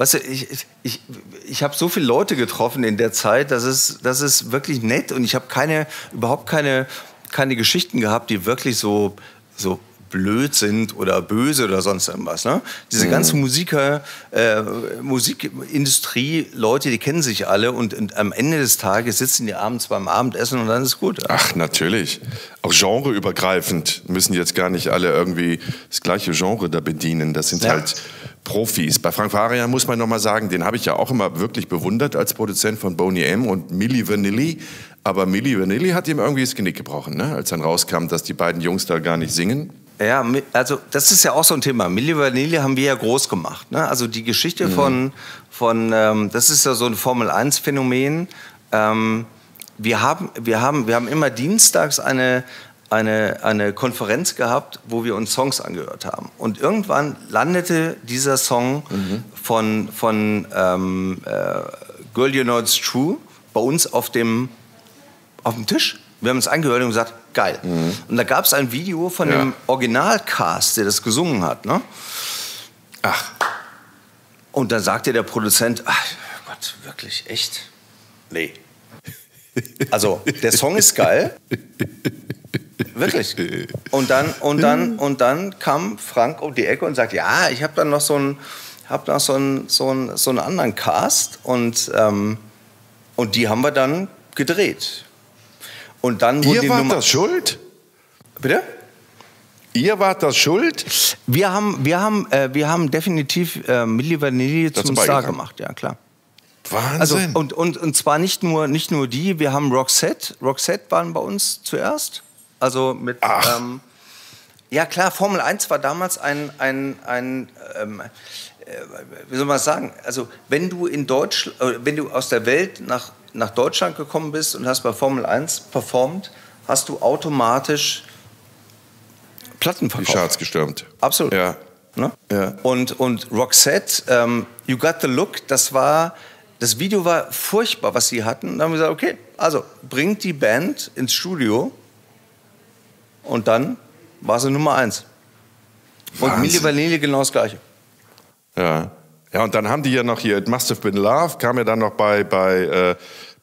[SPEAKER 3] Weißt du, ich, ich, ich, ich habe so viele Leute getroffen in der Zeit, das ist, das ist wirklich nett und ich habe keine, überhaupt keine, keine Geschichten gehabt, die wirklich so, so blöd sind oder böse oder sonst irgendwas. Ne? Diese ganzen Musiker, äh, Musikindustrie, Leute, die kennen sich alle und, und am Ende des Tages sitzen die abends beim Abendessen und dann ist gut.
[SPEAKER 1] Ach, natürlich. Auch genreübergreifend müssen jetzt gar nicht alle irgendwie das gleiche Genre da bedienen. Das sind
[SPEAKER 3] Ja.
[SPEAKER 1] halt Profis. Bei Frank Farian muss man noch mal sagen, den habe ich ja auch immer wirklich bewundert als Produzent von Boney M. und Milli Vanilli. Aber Milli Vanilli hat ihm irgendwie das Genick gebrochen, ne? als dann rauskam, dass die beiden Jungs da gar nicht singen.
[SPEAKER 3] Ja, also das ist ja auch so ein Thema. Milli Vanilli haben wir ja groß gemacht. Ne? Also die Geschichte von, von ähm, das ist ja so ein Formel-1-Phänomen. Ähm, wir, haben, wir, haben, wir haben immer dienstags eine, eine, eine Konferenz gehabt, wo wir uns Songs angehört haben. Und irgendwann landete dieser Song von, von ähm, äh, Girl You Know It's True bei uns auf dem auf dem Tisch. Wir haben uns angehört und gesagt, geil. Und da gab es ein Video von
[SPEAKER 1] Ja.
[SPEAKER 3] dem Originalcast, der das gesungen hat. Ne?
[SPEAKER 1] Ach,
[SPEAKER 3] Und dann sagte der Produzent, ach Gott, wirklich, echt? Nee. Also, der Song ist geil. Wirklich. Und dann, und dann, und dann kam Frank um die Ecke und sagt, ja, ich habe dann noch so einen, hab noch so einen, so einen, so einen anderen Cast und, ähm, und die haben wir dann gedreht. Und dann wurde
[SPEAKER 1] ihr
[SPEAKER 3] die
[SPEAKER 1] wart
[SPEAKER 3] Nummer.
[SPEAKER 1] das schuld?
[SPEAKER 3] Bitte?
[SPEAKER 1] Ihr wart das schuld?
[SPEAKER 3] Wir haben, wir haben, äh, wir haben definitiv äh, Milli Vanilli
[SPEAKER 1] Dazu
[SPEAKER 3] zum Star
[SPEAKER 1] beigetragen.
[SPEAKER 3] gemacht, ja klar.
[SPEAKER 1] Wahnsinn.
[SPEAKER 3] Also und, und, und zwar nicht nur, nicht nur die, wir haben Roxette. Roxette waren bei uns zuerst. Also mit.
[SPEAKER 1] Ach.
[SPEAKER 3] Ähm, ja klar, Formel 1 war damals ein, ein, ein ähm, äh, wie soll man sagen? Also wenn du in Deutsch, äh, wenn du aus der Welt nach, nach Deutschland gekommen bist und hast bei Formel 1 performt, hast du automatisch Platten
[SPEAKER 1] die
[SPEAKER 3] verkauft.
[SPEAKER 1] Charts gestürmt.
[SPEAKER 3] Absolut.
[SPEAKER 1] Ja.
[SPEAKER 3] Ne?
[SPEAKER 1] Ja.
[SPEAKER 3] Und, und Roxette, ähm, You Got the Look, das war, das Video war furchtbar, was sie hatten. Dann haben wir gesagt, okay, also bringt die Band ins Studio und dann war sie Nummer eins. Und
[SPEAKER 1] Wahnsinn.
[SPEAKER 3] Milli Vanilli genau das Gleiche.
[SPEAKER 1] Ja. Ja, und dann haben die ja noch hier It Must Have Been Love, kam ja dann noch bei, bei äh,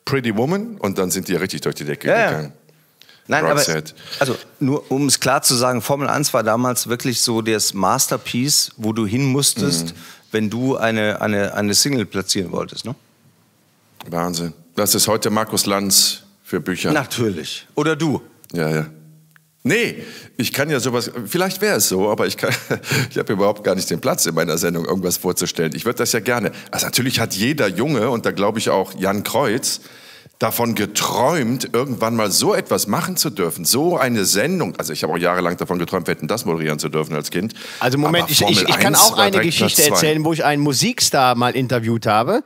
[SPEAKER 1] Pretty Woman und dann sind die ja richtig durch die Decke
[SPEAKER 3] Ja, ja.
[SPEAKER 1] gegangen.
[SPEAKER 3] Nein,
[SPEAKER 1] Roxette.
[SPEAKER 3] aber also nur um es klar zu sagen, Formel 1 war damals wirklich so das Masterpiece, wo du hin musstest,
[SPEAKER 1] Mhm.
[SPEAKER 3] wenn du eine, eine, eine Single platzieren wolltest. Ne?
[SPEAKER 1] Wahnsinn. Das ist heute Markus Lanz für Bücher.
[SPEAKER 3] Natürlich. Oder du.
[SPEAKER 1] Ja, ja. Nee, ich kann ja sowas, vielleicht wäre es so, aber ich, kann- ich habe überhaupt gar nicht den Platz in meiner Sendung, irgendwas vorzustellen. Ich würde das ja gerne. Also natürlich hat jeder Junge, und da glaube ich auch Jan Kreuz, davon geträumt, irgendwann mal so etwas machen zu dürfen. So eine Sendung. Also ich habe auch jahrelang davon geträumt, wir hätten das moderieren zu dürfen als Kind.
[SPEAKER 2] Also Moment, ich, ich, ich kann
[SPEAKER 1] 1
[SPEAKER 2] auch eine Geschichte erzählen, wo ich einen Musikstar mal interviewt habe.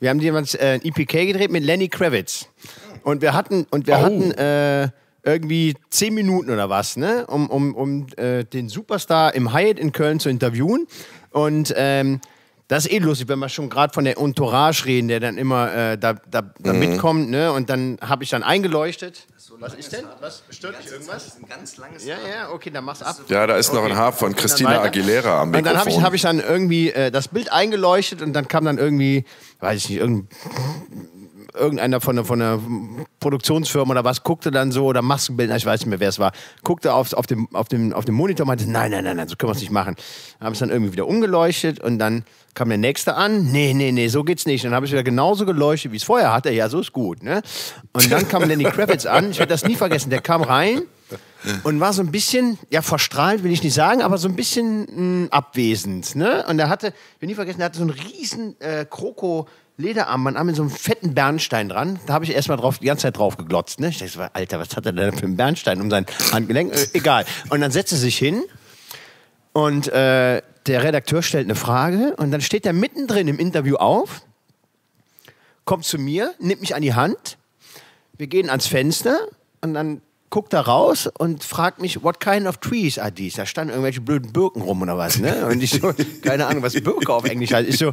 [SPEAKER 2] Wir haben jemand äh, ein EPK gedreht mit Lenny Kravitz. Und wir hatten, und wir
[SPEAKER 1] Oh.
[SPEAKER 2] hatten äh, irgendwie zehn Minuten oder was, ne? um, um, um äh, den Superstar im Hyatt in Köln zu interviewen. Und ähm, das ist eh lustig, wenn wir schon gerade von der Entourage reden, der dann immer äh, da, da, da
[SPEAKER 1] Mhm.
[SPEAKER 2] mitkommt. Ne? Und dann habe ich dann eingeleuchtet. Was ist denn? Was stört dich irgendwas?
[SPEAKER 3] ein ganz langes
[SPEAKER 2] Ja, ja, okay, dann mach's ab.
[SPEAKER 1] Ja, da ist noch ein Haar von Christina. Aguilera am
[SPEAKER 2] Und dann habe ich,
[SPEAKER 1] Mikrofon.
[SPEAKER 2] hab ich dann irgendwie äh, das Bild eingeleuchtet und dann kam dann irgendwie, weiß ich nicht, irgendein irgendeiner von, von einer Produktionsfirma oder was, guckte dann so, oder Maskenbildner, ich weiß nicht mehr, wer es war, guckte auf, auf, dem, auf, dem, auf dem Monitor und meinte, nein, nein, nein, nein, so können wir es nicht machen. Haben es dann irgendwie wieder umgeleuchtet und dann kam der nächste an, nee, nee, nee, so geht's nicht. Dann habe ich wieder genauso geleuchtet, wie es vorher hatte, ja, so ist gut. Ne? Und dann kam Lenny Kravitz an, ich werde das nie vergessen, der kam rein und war so ein bisschen, ja, verstrahlt will ich nicht sagen, aber so ein bisschen mh, abwesend. Ne? Und er hatte, ich will nie vergessen, er hatte so einen riesen äh, Kroko- Lederarmband an mit so einem fetten Bernstein dran. Da habe ich erstmal drauf, die ganze Zeit drauf geglotzt. Ne? Ich dachte, Alter, was hat er denn für einen Bernstein um sein Handgelenk? Äh, egal. Und dann setzt er sich hin und äh, der Redakteur stellt eine Frage und dann steht er mittendrin im Interview auf, kommt zu mir, nimmt mich an die Hand, wir gehen ans Fenster und dann guckt er raus und fragt mich, what kind of trees are these? Da standen irgendwelche blöden Birken rum oder was, ne? Und ich so, keine Ahnung, was Birke auf Englisch heißt. Ich so,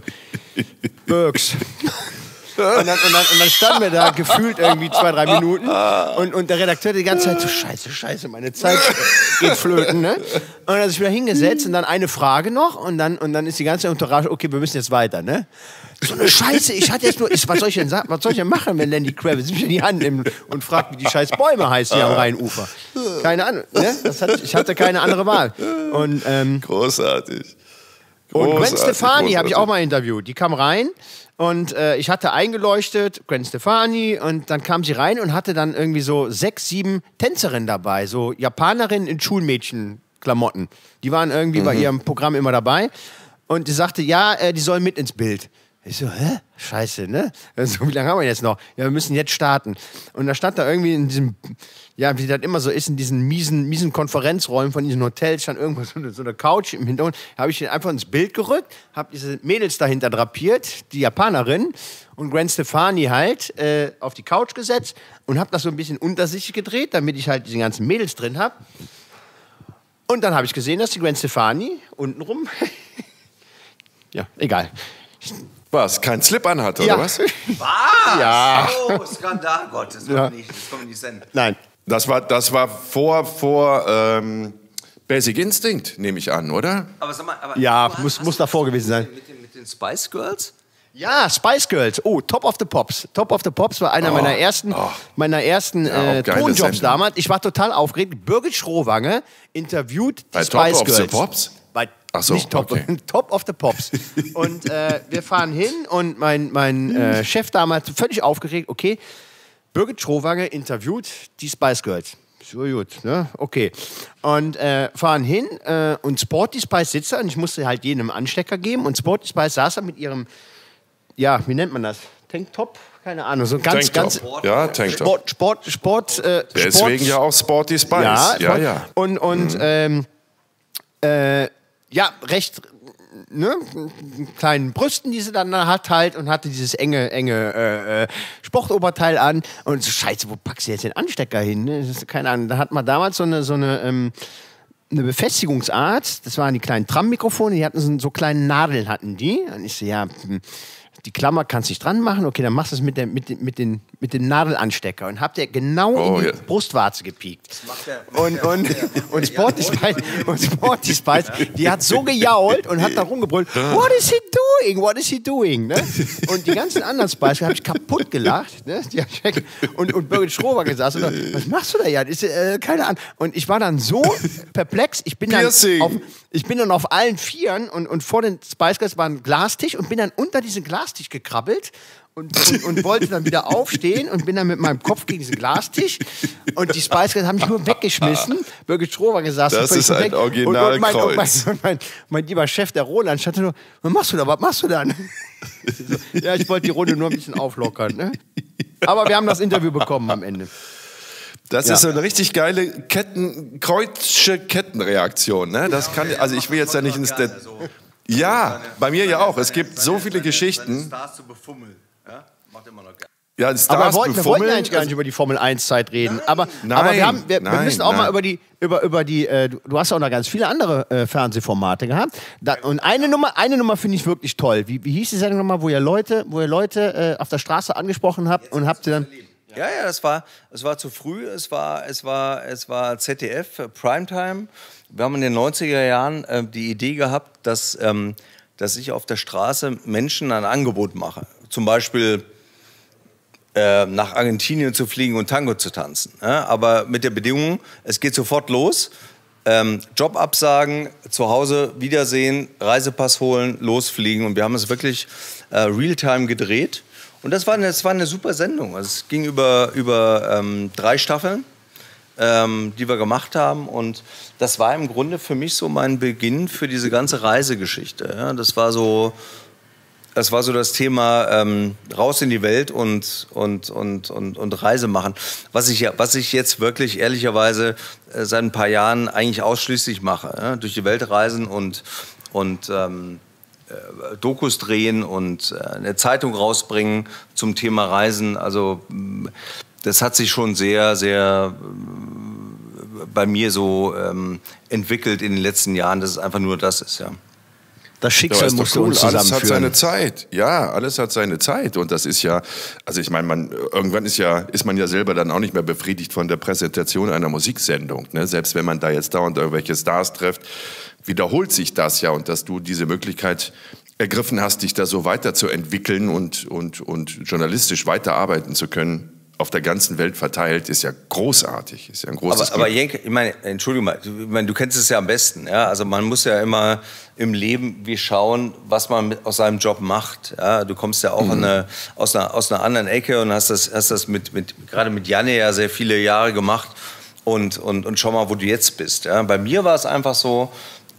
[SPEAKER 2] Birks. Und dann, und, dann, und dann standen wir da gefühlt irgendwie zwei, drei Minuten und, und der Redakteur die ganze Zeit so, scheiße, scheiße, meine Zeit geht flöten, ne? Und dann hat sich wieder hingesetzt und dann eine Frage noch und dann, und dann ist die ganze Entourage, okay, wir müssen jetzt weiter, ne? So eine Scheiße, ich hatte jetzt nur, was soll ich denn sagen, was soll ich denn machen, wenn Lenny Kravitz mich in die Hand nimmt und fragt, wie die scheiß Bäume heißen hier am Rheinufer? Keine Ahnung, ne? Hat, ich hatte keine andere Wahl. Und, ähm,
[SPEAKER 1] Großartig.
[SPEAKER 2] und Gwen
[SPEAKER 1] Großartig,
[SPEAKER 2] Stefani habe ich
[SPEAKER 1] großartig.
[SPEAKER 2] auch mal interviewt. Die kam rein und äh, ich hatte eingeleuchtet, Gwen Stefani, und dann kam sie rein und hatte dann irgendwie so sechs, sieben Tänzerinnen dabei, so Japanerinnen in Schulmädchenklamotten. Die waren irgendwie bei ihrem Programm immer dabei. Und die sagte, ja, äh, die sollen mit ins Bild. Ich so, hä? Scheiße, ne? So, wie lange haben wir jetzt noch? Ja, wir müssen jetzt starten. Und da stand da irgendwie in diesem, ja, wie das immer so ist, in diesen miesen, miesen Konferenzräumen von diesen Hotels, stand irgendwo so eine, so eine Couch im Hintergrund. habe ich den einfach ins Bild gerückt, habe diese Mädels dahinter drapiert, die Japanerin und Gwen Stefani halt äh, auf die Couch gesetzt und habe das so ein bisschen unter sich gedreht, damit ich halt diese ganzen Mädels drin habe. Und dann habe ich gesehen, dass die Gwen Stefani untenrum, ja, egal.
[SPEAKER 1] Was? Kein Slip anhatte,
[SPEAKER 2] Ja.
[SPEAKER 1] oder was?
[SPEAKER 2] Ja.
[SPEAKER 3] Oh, Skandal, Gott, das
[SPEAKER 2] Ja.
[SPEAKER 3] kommt nicht, das kommt nicht senden.
[SPEAKER 2] Nein.
[SPEAKER 1] Das war, das war vor, vor ähm, Basic Instinct, nehme ich an, oder?
[SPEAKER 3] Aber sag mal, aber
[SPEAKER 2] Ja,
[SPEAKER 3] hast-
[SPEAKER 2] muss-
[SPEAKER 3] hast
[SPEAKER 2] muss davor gewesen sein.
[SPEAKER 3] Mit den, mit den Spice Girls?
[SPEAKER 2] Ja, Spice Girls. Oh, Top of the Pops. Top of the Pops war einer meiner ersten, meiner ersten
[SPEAKER 1] Ja,
[SPEAKER 2] äh, Tonjobs
[SPEAKER 1] Sendung.
[SPEAKER 2] damals. Ich war total aufgeregt. Birgit Schrowange interviewt die
[SPEAKER 1] Bei Top
[SPEAKER 2] Spice
[SPEAKER 1] of the
[SPEAKER 2] Girls.
[SPEAKER 1] Pops?
[SPEAKER 2] Bei,
[SPEAKER 1] Ach so,
[SPEAKER 2] nicht Top,
[SPEAKER 1] okay.
[SPEAKER 2] Top of the Pops. und äh, wir fahren hin und mein, mein äh, Chef damals völlig aufgeregt. Okay, Birgit Schrowange interviewt die Spice Girls. So gut, ne? Okay. Und äh, fahren hin äh, und Sporty Spice sitzt da und ich musste halt jedem einen Anstecker geben und Sporty Spice saß da mit ihrem, ja, wie nennt man das? Tanktop? Keine Ahnung, so ganz,
[SPEAKER 1] Tanktop.
[SPEAKER 2] ganz
[SPEAKER 1] Ja, Tanktop.
[SPEAKER 2] Sport, Sport, Sport, äh,
[SPEAKER 1] Deswegen
[SPEAKER 2] Sport,
[SPEAKER 1] ja auch Sporty Spice.
[SPEAKER 2] ja,
[SPEAKER 1] ja. ja.
[SPEAKER 2] Und, und ähm, äh, ja, recht, ne, kleinen Brüsten, die sie dann hat halt und hatte dieses enge, enge äh, äh, Sportoberteil an und so, scheiße, wo packst du jetzt den Anstecker hin? Ne? Keine Ahnung, da hat man damals so eine, so eine, ähm, eine Befestigungsart, das waren die kleinen Tram-Mikrofone, die hatten so, so kleine Nadeln hatten die und ich so, ja, hm, die Klammer kannst du nicht dran machen, okay, dann machst du es mit, der, mit, den- mit, den, mit dem Nadelanstecker und habt ihr genau
[SPEAKER 1] Oh,
[SPEAKER 2] in die
[SPEAKER 1] ja.
[SPEAKER 2] Brustwarze gepiekt.
[SPEAKER 3] der-
[SPEAKER 2] Und, und, und Sporty Spice, und Sporty Spice, die hat so gejault und hat da rumgebrüllt, what is he doing, what is he doing? Ne? Und die ganzen anderen Spice habe ich kaputt gelacht. Ne? Die und, und Birgit Schrober gesagt, was machst du da, Jan? Ist, äh, keine Ahnung. Und ich war dann so perplex, ich bin dann, auf, ich bin dann auf allen Vieren und, und vor den Spice Girls war ein Glastisch und bin dann unter diesen Glastisch gekrabbelt und, und, und wollte dann wieder aufstehen und bin dann mit meinem Kopf gegen diesen Glastisch und die Spice Girls haben mich nur weggeschmissen. Birgit Schrober gesagt,
[SPEAKER 1] Das ist ein
[SPEAKER 2] Und, und, mein, und, mein,
[SPEAKER 1] Originalkreuz.
[SPEAKER 2] und mein, mein lieber Chef, der Roland, stand nur, was machst du da, was machst du da? So, ja, ich wollte die Runde nur ein bisschen auflockern. Ne? Aber wir haben das Interview bekommen am Ende.
[SPEAKER 1] Das
[SPEAKER 2] Ja.
[SPEAKER 1] ist so eine richtig geile Ketten, kreutsche Kettenreaktion. Ne? Das kann, also ich will jetzt ja nicht ins Det Ja, bei mir ja auch. Es gibt so viele Geschichten.
[SPEAKER 3] Stars zu befummeln. Ja? Macht immer noch geil.
[SPEAKER 1] Ja,
[SPEAKER 2] Aber
[SPEAKER 1] Stars
[SPEAKER 2] wir wollten, wir wollten eigentlich gar nicht über die Formel 1 Zeit reden. aber,
[SPEAKER 1] Nein,
[SPEAKER 2] aber wir, haben, wir, wir
[SPEAKER 1] nein,
[SPEAKER 2] müssen auch mal
[SPEAKER 1] nein.
[SPEAKER 2] über die, über, über die äh, du hast auch noch ganz viele andere äh, Fernsehformate gehabt. Da, und eine Nummer, eine Nummer finde ich wirklich toll. Wie, wie hieß die Sendung nochmal, wo ihr Leute, wo ihr Leute äh, auf der Straße angesprochen habt und habt sie dann.
[SPEAKER 3] Ja, ja, das war, es war zu früh, es war, es war, es war ZDF, äh, Primetime. Wir haben in den 90er Jahren äh, die Idee gehabt, dass, ähm, dass ich auf der Straße Menschen ein Angebot mache. Zum Beispiel äh, nach Argentinien zu fliegen und Tango zu tanzen. Ja? Aber mit der Bedingung, es geht sofort los. Ähm, Job absagen, zu Hause wiedersehen, Reisepass holen, losfliegen. Und wir haben es wirklich äh, real-time gedreht. Und das war eine, das war eine super Sendung. Also es ging über, über ähm, drei Staffeln, ähm, die wir gemacht haben. Und das war im Grunde für mich so mein Beginn für diese ganze Reisegeschichte. Ja? Das war so, das war so das Thema ähm, raus in die Welt und, und, und, und, und Reise machen. Was ich, was ich jetzt wirklich ehrlicherweise äh, seit ein paar Jahren eigentlich ausschließlich mache. Ja? Durch die Welt reisen und, und ähm, äh, Dokus drehen und äh, eine Zeitung rausbringen zum Thema Reisen. Also mm, das hat sich schon sehr, sehr äh, bei mir so ähm, entwickelt in den letzten Jahren, dass es einfach nur das ist, ja.
[SPEAKER 2] Das Schicksal
[SPEAKER 1] ja,
[SPEAKER 2] musste
[SPEAKER 1] cool.
[SPEAKER 2] uns
[SPEAKER 1] Alles hat seine Zeit. Ja, alles hat seine Zeit. Und das ist ja, also ich meine, man, irgendwann ist ja, ist man ja selber dann auch nicht mehr befriedigt von der Präsentation einer Musiksendung. Ne? Selbst wenn man da jetzt dauernd irgendwelche Stars trifft, wiederholt sich das ja. Und dass du diese Möglichkeit ergriffen hast, dich da so weiterzuentwickeln und, und, und journalistisch weiterarbeiten zu können, auf der ganzen Welt verteilt, ist ja großartig. Ist ja ein großes
[SPEAKER 3] Aber, aber. Jenke, ich meine, Entschuldigung mal, du- ich meine, du kennst es ja am besten. Ja? Also man muss ja immer im Leben wie schauen, was man aus seinem Job macht. Ja? Du kommst ja auch in eine, aus, einer, aus einer anderen Ecke und hast das, hast das mit, mit, gerade mit Janne ja sehr viele Jahre gemacht. Und, und, und schau mal, wo du jetzt bist. Ja? Bei mir war es einfach so,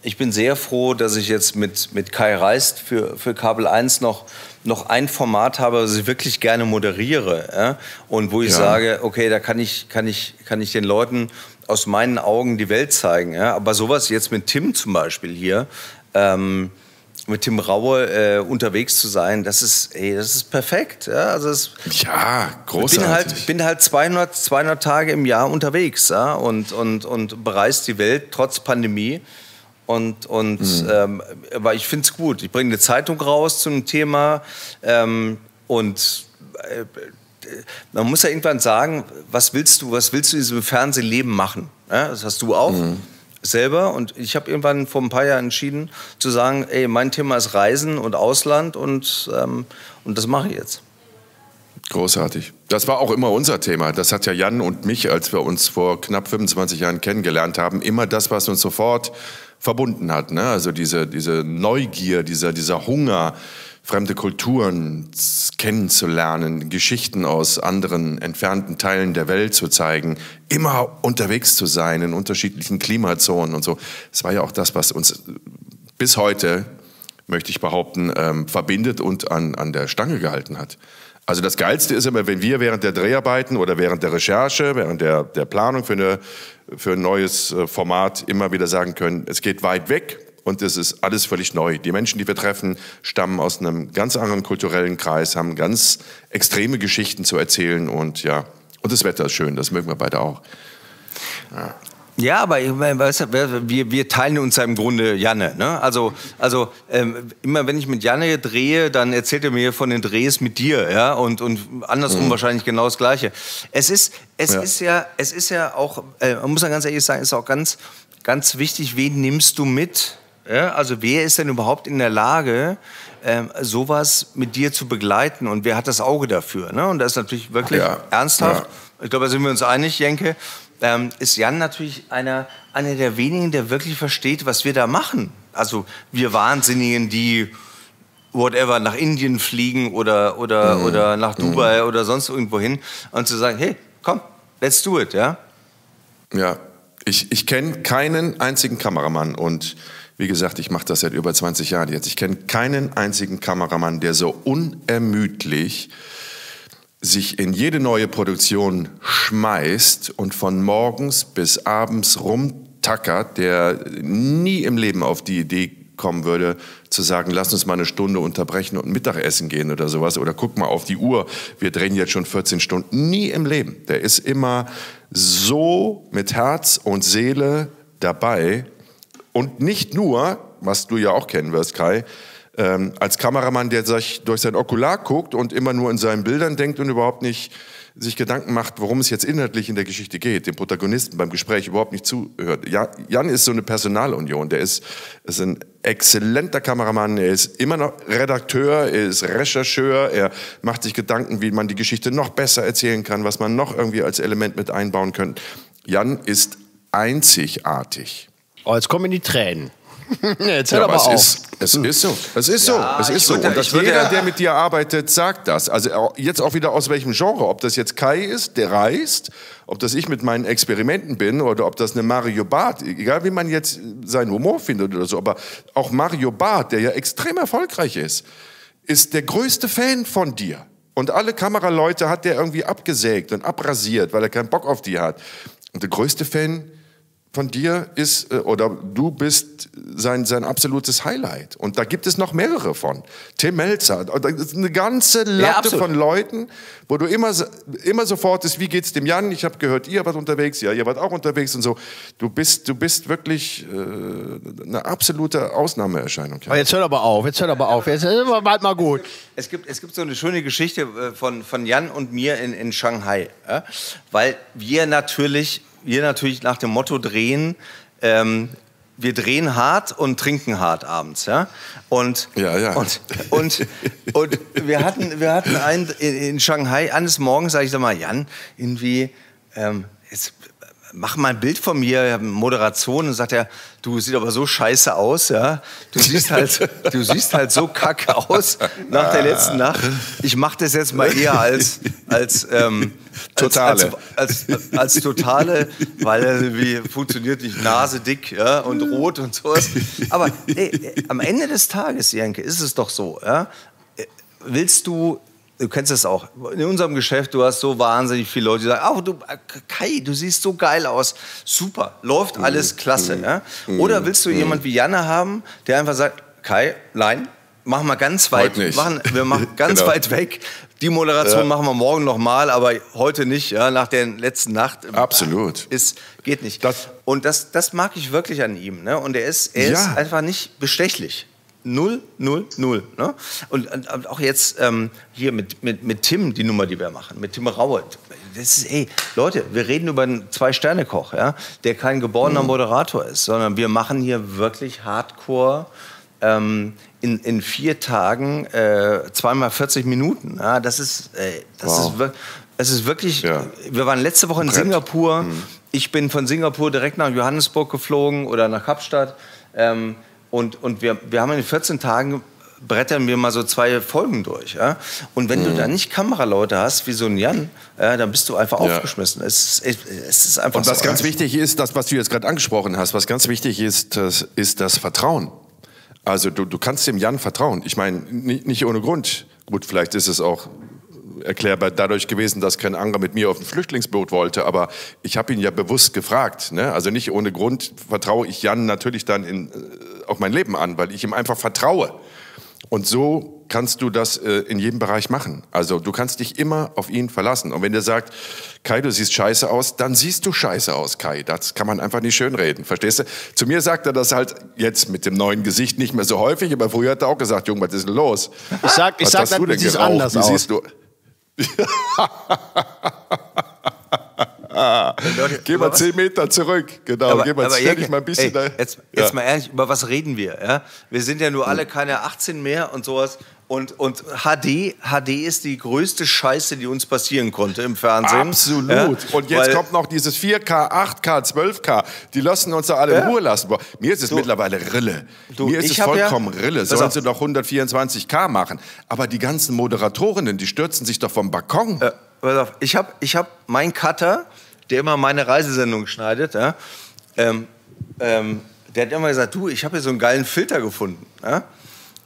[SPEAKER 3] ich bin sehr froh, dass ich jetzt mit, mit Kai Reist für, für Kabel 1 noch, noch ein Format habe, das ich wirklich gerne moderiere. Ja? Und wo ich
[SPEAKER 1] Ja.
[SPEAKER 3] sage, okay, da kann ich, kann, ich, kann ich den Leuten aus meinen Augen die Welt zeigen. Ja? Aber sowas jetzt mit Tim zum Beispiel hier, ähm, mit Tim Raue äh, unterwegs zu sein, das ist, ey, das ist perfekt. Ja? Also es,
[SPEAKER 1] Ja,
[SPEAKER 3] ich
[SPEAKER 1] großartig.
[SPEAKER 3] bin halt, bin halt 200, 200 Tage im Jahr unterwegs ja? und, und, und bereist die Welt trotz Pandemie. Und, und
[SPEAKER 1] Mhm.
[SPEAKER 3] ähm, aber ich finde es gut. Ich bringe eine Zeitung raus zum Thema ähm, und äh, man muss ja irgendwann sagen, was willst du, was willst du in diesem Fernsehleben machen? Ja, das hast du auch
[SPEAKER 1] Mhm.
[SPEAKER 3] selber und ich habe irgendwann vor ein paar Jahren entschieden zu sagen, ey, mein Thema ist Reisen und Ausland und, ähm, und das mache ich jetzt.
[SPEAKER 1] Großartig. Das war auch immer unser Thema. Das hat ja Jan und mich, als wir uns vor knapp 25 Jahren kennengelernt haben, immer das, was uns sofort verbunden hat. Ne? Also diese, diese Neugier, dieser, dieser Hunger, fremde Kulturen kennenzulernen, Geschichten aus anderen entfernten Teilen der Welt zu zeigen, immer unterwegs zu sein in unterschiedlichen Klimazonen und so. Das war ja auch das, was uns bis heute, möchte ich behaupten, ähm, verbindet und an, an der Stange gehalten hat. Also das Geilste ist immer, wenn wir während der Dreharbeiten oder während der Recherche, während der, der Planung für, eine, für ein neues äh, Format immer wieder sagen können, es geht weit weg und es ist alles völlig neu. Die Menschen, die wir treffen, stammen aus einem ganz anderen kulturellen Kreis, haben ganz extreme Geschichten zu erzählen und ja, und das Wetter ist schön, das mögen wir beide auch.
[SPEAKER 3] Ja, aber ich meine, weißt du, wir, wir teilen uns ja im Grunde Janne. Ne? Also, also ähm, immer wenn ich mit Janne drehe, dann erzählt er mir von den Drehs mit dir, ja, und, und andersrum wahrscheinlich genau das Gleiche. Es ist, es
[SPEAKER 1] Ja.
[SPEAKER 3] ist ja, es ist ja auch, äh, man muss ja ganz ehrlich sagen, ist auch ganz, ganz wichtig, wen nimmst du mit? Ja? Also wer ist denn überhaupt in der Lage, ähm, sowas mit dir zu begleiten und wer hat das Auge dafür? Ne? Und das ist natürlich wirklich
[SPEAKER 1] Ja.
[SPEAKER 3] ernsthaft.
[SPEAKER 1] Ja.
[SPEAKER 3] Ich glaube, da sind wir uns einig, Jenke. Ähm, ist Jan natürlich einer, einer der wenigen, der wirklich versteht, was wir da machen. Also wir Wahnsinnigen, die whatever nach Indien fliegen oder, oder, oder nach Dubai oder sonst irgendwo hin und zu sagen, hey, komm, let's do it, ja?
[SPEAKER 1] Ja, ich, ich kenne keinen einzigen Kameramann und wie gesagt, ich mache das seit über 20 Jahren jetzt. Ich kenne keinen einzigen Kameramann, der so unermüdlich sich in jede neue Produktion schmeißt und von morgens bis abends rumtackert, der nie im Leben auf die Idee kommen würde, zu sagen, lass uns mal eine Stunde unterbrechen und Mittagessen gehen oder sowas. Oder guck mal auf die Uhr, wir drehen jetzt schon 14 Stunden. Nie im Leben. Der ist immer so mit Herz und Seele dabei. Und nicht nur, was du ja auch kennen wirst, Kai, ähm, als Kameramann, der sich durch sein Okular guckt und immer nur in seinen Bildern denkt und überhaupt nicht sich Gedanken macht, worum es jetzt inhaltlich in der Geschichte geht, dem Protagonisten beim Gespräch überhaupt nicht zuhört. Ja, Jan ist so eine Personalunion, der ist, ist ein exzellenter Kameramann, er ist immer noch Redakteur, er ist Rechercheur, er macht sich Gedanken, wie man die Geschichte noch besser erzählen kann, was man noch irgendwie als Element mit einbauen könnte. Jan ist einzigartig.
[SPEAKER 2] Oh, jetzt kommen die Tränen.
[SPEAKER 1] Jetzt hört ja, aber, aber es Ist, es ist so. Es ist ja, so. Es ist so. Und das jeder, der mit dir arbeitet, sagt das. Also jetzt auch wieder aus welchem Genre. Ob das jetzt Kai ist, der reist, ob das ich mit meinen Experimenten bin oder ob das eine Mario Barth, egal wie man jetzt seinen Humor findet oder so, aber auch Mario Barth, der ja extrem erfolgreich ist, ist der größte Fan von dir. Und alle Kameraleute hat der irgendwie abgesägt und abrasiert, weil er keinen Bock auf die hat. Und der größte Fan von dir ist, äh, oder du bist sein, sein absolutes Highlight. Und da gibt es noch mehrere von. Tim Melzer, eine ganze Latte ja, von Leuten, wo du immer, immer sofort ist, wie geht's dem Jan? Ich habe gehört, ihr wart unterwegs, ja, ihr wart auch unterwegs und so. Du bist, du bist wirklich äh, eine absolute Ausnahmeerscheinung.
[SPEAKER 2] Ja. Jetzt hört aber auf, jetzt hört aber auf, jetzt ist aber bald mal gut.
[SPEAKER 3] Es gibt, es gibt so eine schöne Geschichte äh, von, von Jan und mir in, in Shanghai, ja? weil wir natürlich wir natürlich nach dem Motto drehen, ähm, wir drehen hart und trinken hart abends, ja. Und,
[SPEAKER 1] ja, ja.
[SPEAKER 3] und, und, und wir hatten, wir hatten einen in, in Shanghai, eines Morgens sage ich sag mal, Jan, irgendwie, ähm, jetzt mach mal ein Bild von mir, Moderation, und sagt er, du siehst aber so scheiße aus, ja. Du siehst halt, du siehst halt so kacke aus nach der letzten Nacht. Ich mache das jetzt mal eher als, als, ähm,
[SPEAKER 1] totale.
[SPEAKER 3] Als, als, als, als, totale, weil er wie funktioniert nicht Nase dick ja, und rot und sowas. Aber ey, am Ende des Tages, Jenke, ist es doch so, ja. Willst du du kennst es auch, in unserem Geschäft, du hast so wahnsinnig viele Leute, die sagen, oh, du, Kai, du siehst so geil aus, super, läuft mhm. alles klasse. Mhm. Ja? Oder willst du mhm. jemand wie Janne haben, der einfach sagt, Kai, nein, machen wir ganz weit, machen, wir machen ganz genau. weit weg. Die Moderation ja. machen wir morgen nochmal, aber heute nicht, ja, nach der letzten Nacht.
[SPEAKER 1] Absolut.
[SPEAKER 3] Ist, geht nicht. Das, und das, das mag ich wirklich an ihm. Ne? Und er ist, er ja. ist einfach nicht bestechlich. Null, null, null. Ne? Und, und, auch jetzt ähm, hier mit, mit, mit Tim, die Nummer, die wir machen, mit Tim Raue. Das ist, ey, Leute, wir reden über einen Zwei-Sterne-Koch, ja, der kein geborener mhm. Moderator ist, sondern wir machen hier wirklich Hardcore ähm, in, in vier Tagen äh, zweimal 40 Minuten. Ja, das ist, ey, das wow. ist, es ist wirklich, ja. wir waren letzte Woche in Brett. Singapur. Mhm. Ich bin von Singapur direkt nach Johannesburg geflogen oder nach Kapstadt. Ähm, und, und wir, wir haben in 14 Tagen brettern wir mal so zwei Folgen durch. Ja? Und wenn mhm. du da nicht Kameraleute hast, wie so ein Jan, ja, dann bist du einfach ja. aufgeschmissen. Es, es, es, ist einfach
[SPEAKER 1] Und was so ganz wichtig ist, das, was du jetzt gerade angesprochen hast, was ganz wichtig ist, das ist das Vertrauen. Also du, du kannst dem Jan vertrauen. Ich meine, nicht, nicht ohne Grund. Gut, vielleicht ist es auch erklärbar dadurch gewesen, dass kein Anger mit mir auf ein Flüchtlingsboot wollte. Aber ich habe ihn ja bewusst gefragt. Ne? Also nicht ohne Grund vertraue ich Jan natürlich dann in, auf mein Leben an, weil ich ihm einfach vertraue. Und so kannst du das äh, in jedem Bereich machen. Also du kannst dich immer auf ihn verlassen. Und wenn der sagt, Kai, du siehst scheiße aus, dann siehst du scheiße aus, Kai. Das kann man einfach nicht schönreden, verstehst du? Zu mir sagt er das halt jetzt mit dem neuen Gesicht nicht mehr so häufig, aber früher hat er auch gesagt, Junge, was ist denn los?
[SPEAKER 2] Ich sag, ich was sag, hast du denn geraucht? anders Wie aus. siehst du?
[SPEAKER 1] Geh mal zehn Meter zurück, genau.
[SPEAKER 3] Aber,
[SPEAKER 1] Geh mal,
[SPEAKER 3] aber Jenke, mal ein bisschen ey, jetzt, jetzt ja. mal ehrlich, über was reden wir? Ja? Wir sind ja nur alle keine 18 mehr und sowas. Und, und HD, HD ist die größte Scheiße, die uns passieren konnte im Fernsehen.
[SPEAKER 1] Absolut. Ja? Und jetzt Weil, kommt noch dieses 4K, 8K, 12K. Die lassen uns da alle in Ruhe lassen. Boah, mir ist es du, mittlerweile Rille. Du, mir ist es vollkommen Rille. Sollen sie doch 124K machen. Aber die ganzen Moderatorinnen, die stürzen sich doch vom Balkon. Äh,
[SPEAKER 3] pass auf, ich habe ich hab meinen Cutter, der immer meine Reisesendung schneidet, ja, ähm, ähm, der hat immer gesagt, du, ich habe hier so einen geilen Filter gefunden. Ja?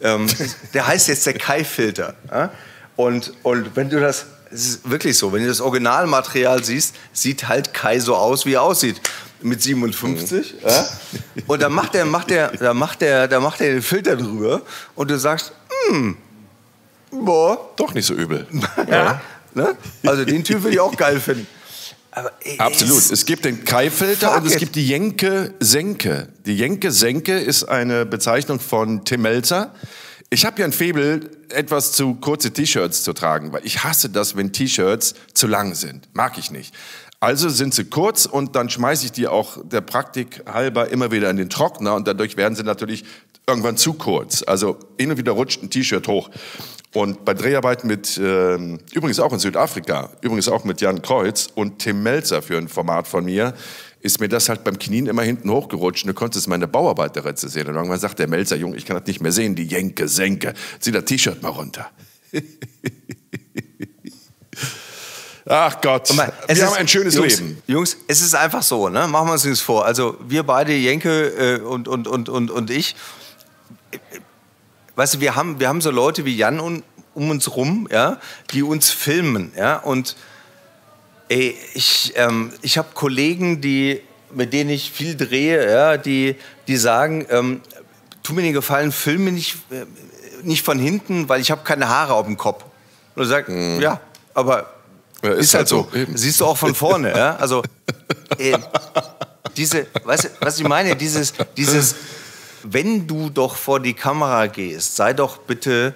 [SPEAKER 3] Ähm, der heißt jetzt der Kai-Filter. Ja? Und, und wenn du das, es ist wirklich so, wenn du das Originalmaterial siehst, sieht halt Kai so aus, wie er aussieht. Mit 57. Mhm. Ja? Und dann macht er, macht er, da macht er, da macht er den Filter drüber und du sagst, hm, boah.
[SPEAKER 1] Doch nicht so übel.
[SPEAKER 3] ja. Ne? Also den Typ würde ich auch geil finden.
[SPEAKER 1] Absolut. Es gibt den Kai-Filter und es gibt die Jenke-Senke. Die Jenke-Senke ist eine Bezeichnung von Tim Melzer. Ich habe ja ein Faible, etwas zu kurze T-Shirts zu tragen, weil ich hasse das, wenn T-Shirts zu lang sind. Mag ich nicht. Also sind sie kurz und dann schmeiße ich die auch der Praktik halber immer wieder in den Trockner und dadurch werden sie natürlich irgendwann zu kurz. Also hin und wieder rutscht ein T-Shirt hoch. Und bei Dreharbeiten mit, äh, übrigens auch in Südafrika, übrigens auch mit Jan Kreuz und Tim Melzer für ein Format von mir, ist mir das halt beim Knien immer hinten hochgerutscht. Und du konntest meine Bauarbeiterritze sehen. Und irgendwann sagt der Melzer, Junge, ich kann das nicht mehr sehen, die Jenke, Senke. Zieh das T-Shirt mal runter. Ach Gott,
[SPEAKER 3] Mal,
[SPEAKER 1] wir
[SPEAKER 3] ist,
[SPEAKER 1] haben ein schönes
[SPEAKER 3] Jungs,
[SPEAKER 1] Leben.
[SPEAKER 3] Jungs, es ist einfach so, ne? machen wir uns nichts vor. Also wir beide, Jenke äh, und, und, und, und, und ich, weißt du, wir haben, wir haben so Leute wie Jan um, um uns rum, ja, die uns filmen. Ja? Und ey, ich, ähm, ich habe Kollegen, die, mit denen ich viel drehe, ja, die, die sagen, ähm, tu mir den Gefallen, filme nicht, äh, nicht von hinten, weil ich habe keine Haare auf dem Kopf. Und er sagt, ja, aber
[SPEAKER 1] Ja,
[SPEAKER 3] ist, halt so.
[SPEAKER 1] eben.
[SPEAKER 3] Siehst du auch von vorne, ja? Also äh, diese, weißt du, was ich meine? Dieses, dieses, wenn du doch vor die Kamera gehst, sei doch bitte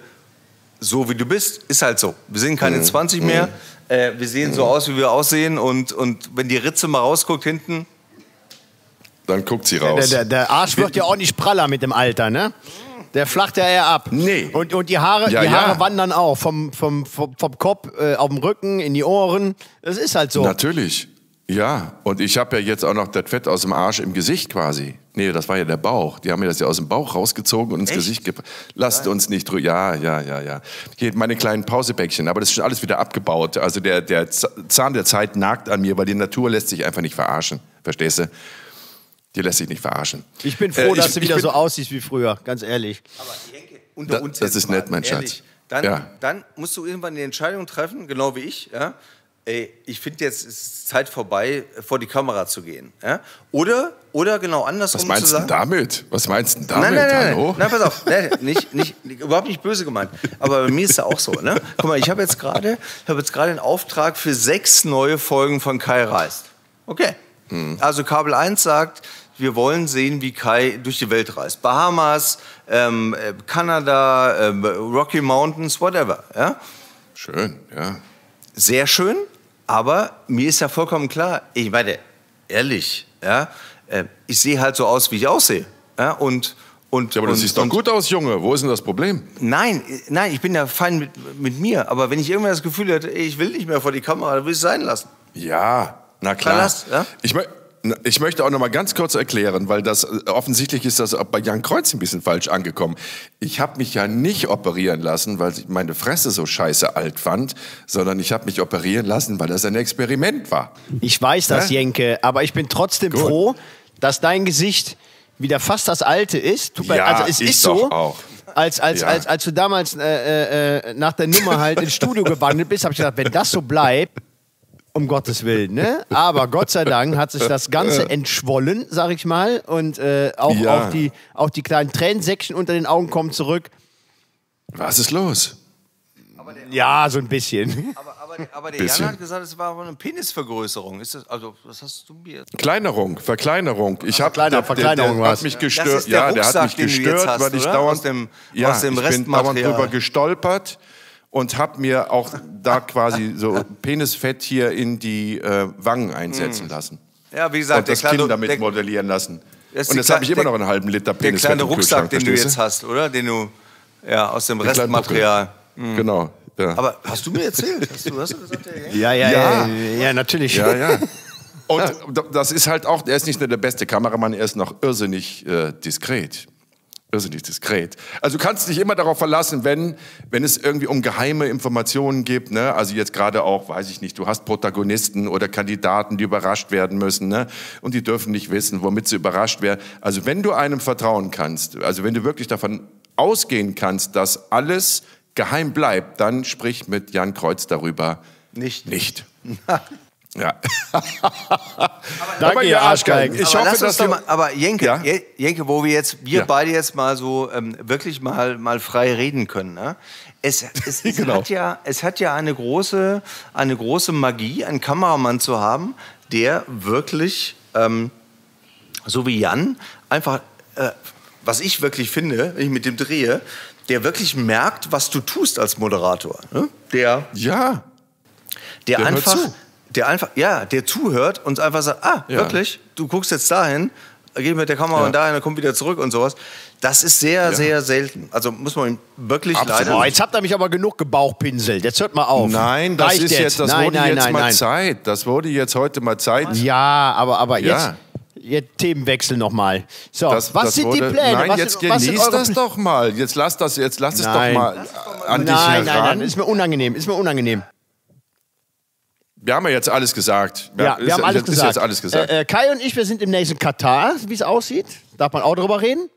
[SPEAKER 3] so, wie du bist. Ist halt so. Wir sind keine 20 mehr. Äh, wir sehen so aus, wie wir aussehen. Und, und wenn die Ritze mal rausguckt hinten,
[SPEAKER 1] Dann guckt sie
[SPEAKER 2] Der,
[SPEAKER 1] raus.
[SPEAKER 2] der, der Arsch wird ja auch nicht praller mit dem Alter, ne? Der flacht ja eher ab.
[SPEAKER 1] Nee.
[SPEAKER 2] Und, und die Haare,
[SPEAKER 1] Ja,
[SPEAKER 2] die Haare
[SPEAKER 1] ja.
[SPEAKER 2] wandern auch vom, vom, vom, vom Kopf äh, auf den Rücken, in die Ohren. Das ist halt so.
[SPEAKER 1] Natürlich. Ja, und ich habe ja jetzt auch noch das Fett aus dem Arsch im Gesicht quasi. Nee, das war ja der Bauch. Die haben mir das ja aus dem Bauch rausgezogen und ins
[SPEAKER 3] Echt?
[SPEAKER 1] Gesicht gepackt. Lasst uns nicht drüber. Ja, ja, ja, ja. Hier meine kleinen Pausebäckchen, aber das ist schon alles wieder abgebaut. Also der, der Zahn der Zeit nagt an mir, weil die Natur lässt sich einfach nicht verarschen. Verstehst du? Die lässt sich nicht verarschen.
[SPEAKER 2] Ich bin froh,
[SPEAKER 1] Äh,
[SPEAKER 2] dass
[SPEAKER 1] ich-
[SPEAKER 2] du wieder
[SPEAKER 1] bin-
[SPEAKER 2] so aussiehst wie früher, ganz ehrlich.
[SPEAKER 3] Aber Jenke, unter
[SPEAKER 1] Da-
[SPEAKER 3] uns
[SPEAKER 1] das ist nett, mein
[SPEAKER 3] ehrlich.
[SPEAKER 1] Schatz.
[SPEAKER 3] Dann,
[SPEAKER 1] Ja.
[SPEAKER 3] dann musst du irgendwann die Entscheidung treffen, genau wie ich. Ja? Ey, ich finde jetzt ist Zeit vorbei, vor die Kamera zu gehen. Ja? Oder, oder genau andersrum
[SPEAKER 1] Was meinst
[SPEAKER 3] zu
[SPEAKER 1] du
[SPEAKER 3] sagen.
[SPEAKER 1] denn damit? Was meinst du denn damit?
[SPEAKER 3] Nein, nein, nein,
[SPEAKER 1] Hallo?
[SPEAKER 3] nein, pass auf, nein, nicht, nicht, überhaupt nicht böse gemeint. Aber bei mir ist ja auch so. Ne? Guck mal, ich habe jetzt gerade, jetzt gerade einen Auftrag für sechs neue Folgen von Kai reist. Okay.
[SPEAKER 1] Hm.
[SPEAKER 3] Also Kabel 1 sagt, wir wollen sehen, wie Kai durch die Welt reist. Bahamas, ähm, äh, Kanada, ähm, Rocky Mountains, whatever. Ja?
[SPEAKER 1] Schön, ja.
[SPEAKER 3] Sehr schön, aber mir ist ja vollkommen klar, ich meine, ehrlich, ja, äh, ich sehe halt so aus, wie ich aussehe. Ja? Und, und,
[SPEAKER 1] Ja, aber das
[SPEAKER 3] und,
[SPEAKER 1] sieht doch
[SPEAKER 3] und,
[SPEAKER 1] gut aus, Junge. Wo ist denn das Problem?
[SPEAKER 3] Nein, äh, nein, ich bin ja fein mit, mit mir. Aber wenn ich irgendwann das Gefühl hätte, ich will nicht mehr vor die Kamera, dann will ich es sein lassen.
[SPEAKER 1] Ja, na klar.
[SPEAKER 3] Verlass, ja?
[SPEAKER 1] Ich, na, ich möchte auch noch mal ganz kurz erklären, weil das äh, offensichtlich ist das auch bei Jan Kreuz ein bisschen falsch angekommen. Ich habe mich ja nicht operieren lassen, weil ich meine Fresse so scheiße alt fand, sondern ich habe mich operieren lassen, weil das ein Experiment war.
[SPEAKER 2] Ich weiß das,
[SPEAKER 1] Hä?
[SPEAKER 2] Jenke, aber ich bin trotzdem
[SPEAKER 1] Gut.
[SPEAKER 2] froh, dass dein Gesicht wieder fast das alte ist. Tut
[SPEAKER 1] Ja,
[SPEAKER 2] also es ist so,
[SPEAKER 1] auch.
[SPEAKER 2] Als, als,
[SPEAKER 1] Ja.
[SPEAKER 2] als, als du damals äh, äh, nach der Nummer halt ins Studio gewandelt bist, habe ich gedacht, wenn das so bleibt, um Gottes Willen, ne? Aber Gott sei Dank hat sich das Ganze entschwollen, sag ich mal, und äh, auch,
[SPEAKER 1] Ja.
[SPEAKER 2] auch, die, auch die kleinen Tränensäckchen unter den Augen kommen zurück.
[SPEAKER 1] Was ist los?
[SPEAKER 2] Ja, so ein bisschen.
[SPEAKER 3] Aber, aber, aber der
[SPEAKER 1] Bisschen.
[SPEAKER 3] Jan hat gesagt, es war aber eine Penisvergrößerung. Ist das, also, was hast du mir jetzt?
[SPEAKER 1] Kleinerung, Verkleinerung. Ich hab,
[SPEAKER 2] Verkleiner-
[SPEAKER 1] der, der,
[SPEAKER 2] Verkleinerung
[SPEAKER 1] der
[SPEAKER 2] war's.
[SPEAKER 1] hat mich gestört.
[SPEAKER 3] der
[SPEAKER 1] ja, der hat mich gestört,
[SPEAKER 3] hast,
[SPEAKER 1] weil ich dauernd
[SPEAKER 3] Aus dem-
[SPEAKER 1] ja,
[SPEAKER 3] aus dem
[SPEAKER 1] ich bin dauernd drüber gestolpert und habe mir auch da quasi so Penisfett hier in die äh, Wangen einsetzen lassen.
[SPEAKER 3] Ja, wie gesagt,
[SPEAKER 1] und das
[SPEAKER 3] der kleine,
[SPEAKER 1] Kinn damit
[SPEAKER 3] der,
[SPEAKER 1] modellieren lassen. Und jetzt habe ich immer
[SPEAKER 3] der-
[SPEAKER 1] noch einen halben Liter
[SPEAKER 3] der
[SPEAKER 1] Penisfett
[SPEAKER 3] kleine
[SPEAKER 1] im
[SPEAKER 3] Rucksack, den du jetzt hast, oder? Den du ja, aus dem
[SPEAKER 1] Der kleine.
[SPEAKER 3] Restmaterial.
[SPEAKER 1] Genau. Ja.
[SPEAKER 3] Aber hast du mir erzählt? Hast du, hast du gesagt, der?
[SPEAKER 2] Ja, ja,
[SPEAKER 1] Ja.
[SPEAKER 2] ja, ja, natürlich.
[SPEAKER 1] Ja, ja. Und das ist halt auch, er ist nicht nur der beste Kameramann, er ist noch irrsinnig äh, diskret. Irrsinnig diskret. Also du kannst dich immer darauf verlassen, wenn, wenn es irgendwie um geheime Informationen gibt, ne? also jetzt gerade auch, weiß ich nicht, du hast Protagonisten oder Kandidaten, die überrascht werden müssen ne? und die dürfen nicht wissen, womit sie überrascht werden. Also wenn du einem vertrauen kannst, also wenn du wirklich davon ausgehen kannst, dass alles geheim bleibt, dann sprich mit Jan Kreuz darüber
[SPEAKER 3] Nicht.
[SPEAKER 1] nicht. ja.
[SPEAKER 2] Danke, ihr Arschgeigen.
[SPEAKER 1] Ich
[SPEAKER 3] aber
[SPEAKER 1] hoffe, dass wir-
[SPEAKER 3] mal, aber Jenke,
[SPEAKER 1] Ja?
[SPEAKER 3] Je- Jenke, wo wir jetzt, wir
[SPEAKER 1] Ja.
[SPEAKER 3] beide jetzt mal so ähm, wirklich mal, mal frei reden können. Ne? Es, es, es,
[SPEAKER 1] Genau.
[SPEAKER 3] hat ja, es hat ja eine große, eine große Magie, einen Kameramann zu haben, der wirklich, ähm, so wie Jan, einfach, äh, was ich wirklich finde, wenn ich mit dem drehe, der wirklich merkt, was du tust als Moderator. Ne? Der,
[SPEAKER 1] Ja.
[SPEAKER 3] der,
[SPEAKER 1] Der
[SPEAKER 3] einfach. Der einfach, ja, der zuhört und einfach sagt, ah,
[SPEAKER 1] Ja.
[SPEAKER 3] wirklich, du guckst jetzt dahin, geh mit der Kamera
[SPEAKER 1] Ja.
[SPEAKER 3] dahin, dann kommt wieder zurück und sowas. Das ist sehr,
[SPEAKER 1] Ja.
[SPEAKER 3] sehr selten. Also muss man ihm wirklich
[SPEAKER 1] Absolut.
[SPEAKER 3] leider.
[SPEAKER 2] Jetzt habt ihr mich aber genug gebauchpinselt. Jetzt hört mal auf.
[SPEAKER 1] Nein, das
[SPEAKER 2] Reicht
[SPEAKER 1] ist jetzt, das
[SPEAKER 2] nein,
[SPEAKER 1] wurde
[SPEAKER 2] nein,
[SPEAKER 1] jetzt
[SPEAKER 2] nein,
[SPEAKER 1] mal
[SPEAKER 2] nein.
[SPEAKER 1] Zeit. Das wurde jetzt heute mal Zeit.
[SPEAKER 2] Ja, aber, aber jetzt,
[SPEAKER 1] Ja.
[SPEAKER 2] jetzt Themenwechsel nochmal. So,
[SPEAKER 1] Das,
[SPEAKER 2] was
[SPEAKER 1] das
[SPEAKER 2] sind die
[SPEAKER 1] wurde-
[SPEAKER 2] Pläne?
[SPEAKER 1] Nein,
[SPEAKER 2] was
[SPEAKER 1] jetzt
[SPEAKER 2] sind,
[SPEAKER 1] genieß das
[SPEAKER 2] Pl-
[SPEAKER 1] doch mal. Jetzt lass das, jetzt lass es
[SPEAKER 2] Nein.
[SPEAKER 1] doch mal an dich
[SPEAKER 2] Nein, nein,
[SPEAKER 1] heran.
[SPEAKER 2] nein, ist mir unangenehm, ist mir unangenehm.
[SPEAKER 1] Wir haben ja jetzt alles gesagt.
[SPEAKER 2] Ja,
[SPEAKER 1] ist,
[SPEAKER 2] wir haben alles
[SPEAKER 1] ist
[SPEAKER 2] gesagt.
[SPEAKER 1] jetzt alles gesagt.
[SPEAKER 2] Äh, äh, Kai und ich, wir sind im nächsten Katar, wie es aussieht. Darf man auch drüber reden?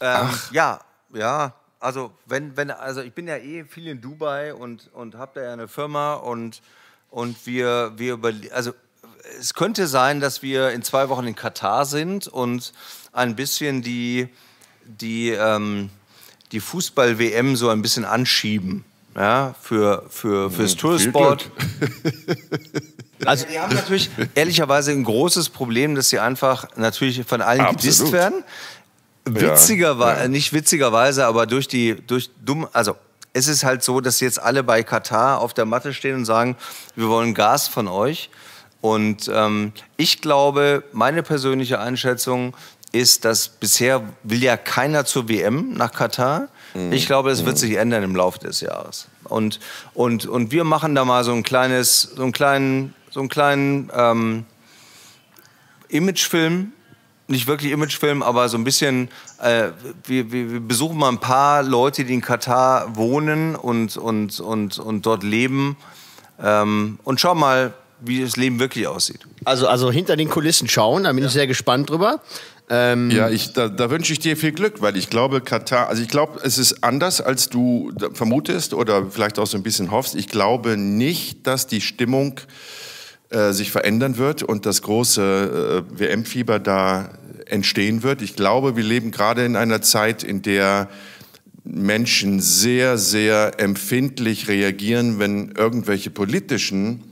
[SPEAKER 3] Ähm, ja, ja. Also wenn, wenn, also ich bin ja eh viel in Dubai und, und habe da ja eine Firma und, und wir, wir über, also es könnte sein, dass wir in zwei Wochen in Katar sind und ein bisschen die, die, ähm, die Fußball-WM so ein bisschen anschieben. Ja, für, für, fürs
[SPEAKER 1] Viel
[SPEAKER 3] Toursport. Also die haben natürlich ehrlicherweise ein großes Problem, dass sie einfach natürlich von allen
[SPEAKER 1] Absolut.
[SPEAKER 3] gedisst werden. Witzigerweise,
[SPEAKER 1] ja.
[SPEAKER 3] nicht witzigerweise, aber durch die, durch dumm, also es ist halt so, dass jetzt alle bei Katar auf der Matte stehen und sagen, wir wollen Gas von euch. Und ähm, ich glaube, meine persönliche Einschätzung ist, dass bisher will ja keiner zur WM nach Katar. Ich glaube, das wird sich ändern im Laufe des Jahres. Und, und, und wir machen da mal so ein kleines, so einen kleinen, so einen kleinen ähm, Imagefilm, nicht wirklich Imagefilm, aber so ein bisschen, äh, wir, wir, wir besuchen mal ein paar Leute, die in Katar wohnen und, und, und, und dort leben ähm, und schauen mal, wie das Leben wirklich aussieht.
[SPEAKER 2] Also, also hinter den Kulissen schauen, da bin ich sehr gespannt drüber. Ähm,
[SPEAKER 1] Ja, ich, da, da wünsche ich dir viel Glück, weil ich glaube, Katar, also ich glaube, es ist anders, als du vermutest oder vielleicht auch so ein bisschen hoffst. Ich glaube nicht, dass die Stimmung äh, sich verändern wird und das große äh, WM-Fieber da entstehen wird. Ich glaube, wir leben gerade in einer Zeit, in der Menschen sehr, sehr empfindlich reagieren, wenn irgendwelche politischen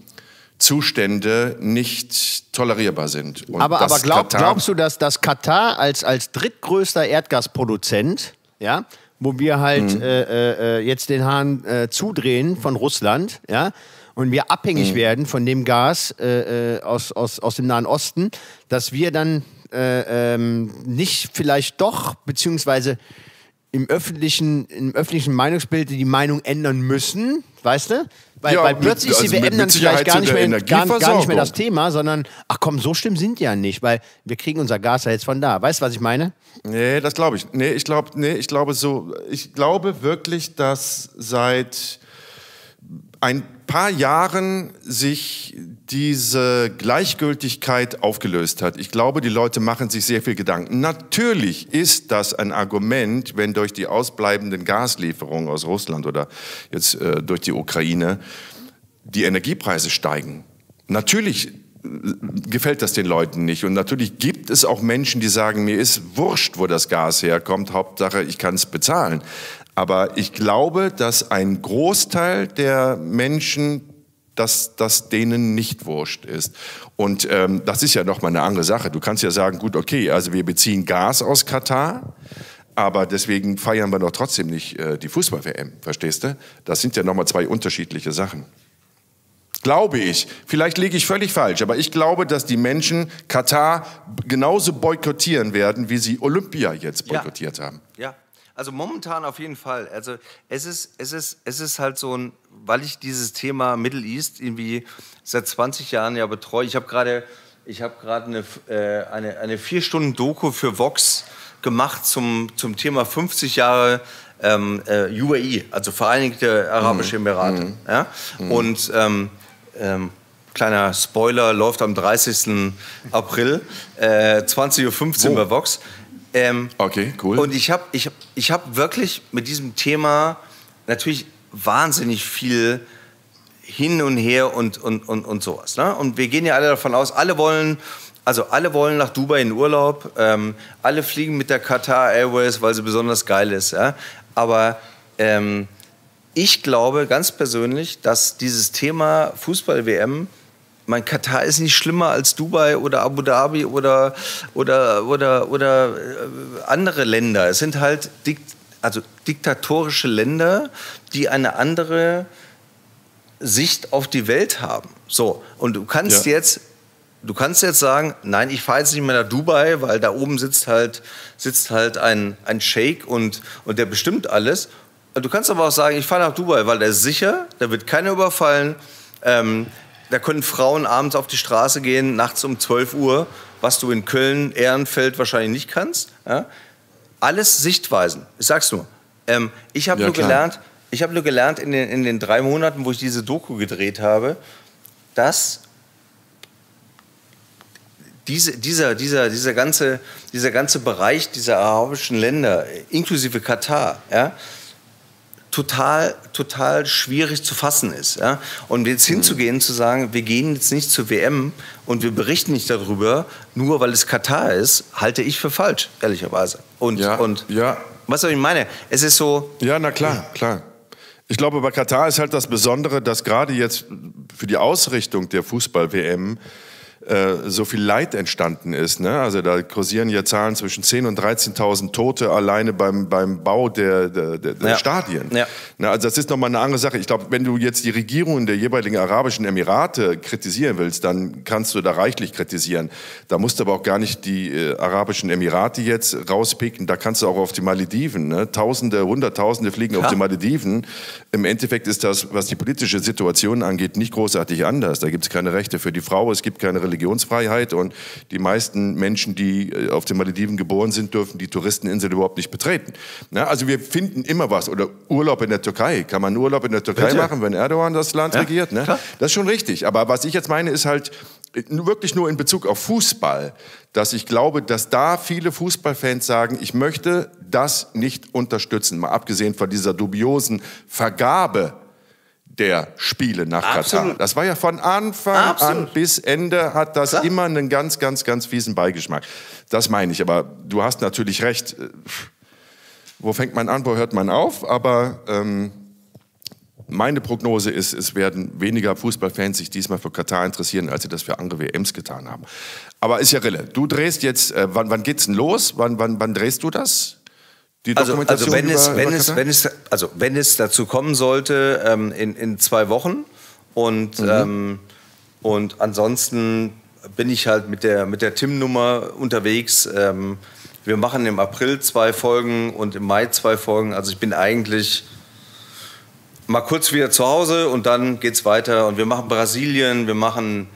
[SPEAKER 1] Zustände nicht tolerierbar sind. Und
[SPEAKER 2] aber aber glaub,
[SPEAKER 1] Katar-
[SPEAKER 2] glaubst du, dass das Katar als, als drittgrößter Erdgasproduzent, ja, wo wir halt
[SPEAKER 1] Mhm.
[SPEAKER 2] äh, äh, jetzt den Hahn äh, zudrehen von Russland, ja, und wir abhängig
[SPEAKER 1] Mhm.
[SPEAKER 2] werden von dem Gas äh, äh, aus, aus, aus dem Nahen Osten, dass wir dann äh, ähm, nicht vielleicht doch, beziehungsweise im öffentlichen, im öffentlichen Meinungsbild die Meinung ändern müssen, weißt du? Weil,
[SPEAKER 1] Ja,
[SPEAKER 2] weil plötzlich ist die
[SPEAKER 1] also mit-
[SPEAKER 2] WM dann vielleicht gar nicht, mehr, gar, gar nicht mehr das Thema, sondern ach komm, so schlimm sind die ja nicht, weil wir kriegen unser Gas ja jetzt von da. Weißt du, was ich meine?
[SPEAKER 1] Nee, das glaube ich. Nee, ich glaube, nee, ich glaube so, ich glaube wirklich, dass seit ein paar Jahren sich diese Gleichgültigkeit aufgelöst hat. Ich glaube, die Leute machen sich sehr viel Gedanken. Natürlich ist das ein Argument, wenn durch die ausbleibenden Gaslieferungen aus Russland oder jetzt äh, durch die Ukraine die Energiepreise steigen. Natürlich äh, gefällt das den Leuten nicht. Und natürlich gibt es auch Menschen, die sagen, mir ist wurscht, wo das Gas herkommt, Hauptsache, ich kann es bezahlen. Aber ich glaube, dass ein Großteil der Menschen, dass das denen nicht wurscht ist. Und ähm, das ist ja nochmal eine andere Sache. Du kannst ja sagen, gut, okay, also wir beziehen Gas aus Katar, aber deswegen feiern wir doch trotzdem nicht äh, die Fußball-WM, verstehst du? Das sind ja nochmal zwei unterschiedliche Sachen. Glaube ich. Vielleicht liege ich völlig falsch, aber ich glaube, dass die Menschen Katar genauso boykottieren werden, wie sie Olympia jetzt
[SPEAKER 3] Ja.
[SPEAKER 1] boykottiert haben.
[SPEAKER 3] Ja, also momentan auf jeden Fall. Also es ist, es ist, es ist halt so ein, weil ich dieses Thema Middle East irgendwie seit 20 Jahren ja betreue. Ich habe gerade, ich habe gerade eine, äh, eine, eine vier Stunden Doku für Vox gemacht zum, zum Thema 50 Jahre ähm, äh, UAE, also Vereinigte Arabische Emirate. Ja? Und ähm, ähm, kleiner Spoiler, läuft am 30. April, äh, 20.15 Uhr
[SPEAKER 1] Wo?
[SPEAKER 3] bei Vox. Ähm,
[SPEAKER 1] Okay, cool.
[SPEAKER 3] und ich habe ich hab, ich hab wirklich mit diesem Thema natürlich wahnsinnig viel hin und her und, und, und, und sowas. Ne? Und wir gehen ja alle davon aus, alle wollen, also alle wollen nach Dubai in Urlaub, ähm, alle fliegen mit der Qatar Airways, weil sie besonders geil ist. Ja? Aber ähm, ich glaube ganz persönlich, dass dieses Thema Fußball-WM mein Katar ist nicht schlimmer als Dubai oder Abu Dhabi oder, oder, oder, oder äh, andere Länder. Es sind halt, also diktatorische Länder, die eine andere Sicht auf die Welt haben. So, und du kannst
[SPEAKER 1] Ja.
[SPEAKER 3] jetzt du kannst jetzt sagen, nein, ich fahre jetzt nicht mehr nach Dubai, weil da oben sitzt halt, sitzt halt ein, ein Sheikh und, und der bestimmt alles. Du kannst aber auch sagen, ich fahre nach Dubai, weil der ist sicher, da wird keiner überfallen. Ähm, da können Frauen abends auf die Straße gehen, nachts um 12 Uhr, was du in Köln, Ehrenfeld wahrscheinlich nicht kannst. Ja? Alles Sichtweisen. Ich sag's nur. Ähm, ich habe
[SPEAKER 1] Ja,
[SPEAKER 3] nur
[SPEAKER 1] klar.
[SPEAKER 3] gelernt, ich habe nur gelernt in den, in den drei Monaten, wo ich diese Doku gedreht habe, dass diese, dieser, dieser, dieser, ganze, dieser ganze Bereich dieser arabischen Länder, inklusive Katar, ja, total, total schwierig zu fassen ist. Ja? Und jetzt hinzugehen, zu sagen, wir gehen jetzt nicht zur WM und wir berichten nicht darüber, nur weil es Katar ist, halte ich für falsch, ehrlicherweise. Und,
[SPEAKER 1] Ja,
[SPEAKER 3] und
[SPEAKER 1] ja.
[SPEAKER 3] was ich meine, es ist so,
[SPEAKER 1] Ja, na klar, klar. Ich glaube, bei Katar ist halt das Besondere, dass gerade jetzt für die Ausrichtung der Fußball-WM äh, so viel Leid entstanden ist. Ne? Also da kursieren ja Zahlen zwischen 10.000 und 13.000 Tote alleine beim, beim Bau der, der, der
[SPEAKER 3] Ja.
[SPEAKER 1] Stadien.
[SPEAKER 3] Ja.
[SPEAKER 1] Na, also das ist nochmal eine andere Sache. Ich glaube, wenn du jetzt die Regierungen der jeweiligen arabischen Emirate kritisieren willst, dann kannst du da reichlich kritisieren. Da musst du aber auch gar nicht die äh, arabischen Emirate jetzt rauspicken. Da kannst du auch auf die Malediven. Ne? Tausende, Hunderttausende fliegen auf
[SPEAKER 3] Klar.
[SPEAKER 1] die Malediven. Im Endeffekt ist das, was die politische Situation angeht, nicht großartig anders. Da gibt es keine Rechte für die Frau, es gibt keine Religionsfreiheit und die meisten Menschen, die äh, auf den Malediven geboren sind, dürfen die Touristeninsel überhaupt nicht betreten. Na, also wir finden immer was. Oder Urlaub in der Türkei. Kann man Urlaub in der Türkei
[SPEAKER 3] Bitte.
[SPEAKER 1] machen, wenn Erdogan das Land
[SPEAKER 3] Ja,
[SPEAKER 1] regiert? Ne? Das ist schon richtig. Aber was ich jetzt meine, ist halt äh, wirklich nur in Bezug auf Fußball, dass ich glaube, dass da viele Fußballfans sagen, ich möchte das nicht unterstützen. Mal abgesehen von dieser dubiosen Vergabe der Spiele nach Katar.
[SPEAKER 3] Absolut.
[SPEAKER 1] Das war ja von Anfang
[SPEAKER 3] Absolut.
[SPEAKER 1] an bis Ende hat das
[SPEAKER 3] Klar.
[SPEAKER 1] immer einen ganz, ganz, ganz fiesen Beigeschmack. Das meine ich. Aber du hast natürlich recht. Wo fängt man an, wo hört man auf? Aber ähm, meine Prognose ist, es werden weniger Fußballfans sich diesmal für Katar interessieren, als sie das für andere WMs getan haben. Aber ist ja Rille. Du drehst jetzt, äh, wann, wann geht's denn los? Wann, wann, wann drehst du das? Die
[SPEAKER 3] Also, also wenn, es, wenn,
[SPEAKER 1] über
[SPEAKER 3] es, wenn, es, also wenn es dazu kommen sollte, ähm, in, in zwei Wochen und,
[SPEAKER 1] Mhm.
[SPEAKER 3] ähm, und ansonsten bin ich halt mit der, mit der Tim-Nummer unterwegs. Ähm, wir machen im April zwei Folgen und im Mai zwei Folgen. Also ich bin eigentlich mal kurz wieder zu Hause und dann geht's weiter. Und wir machen Brasilien, wir machen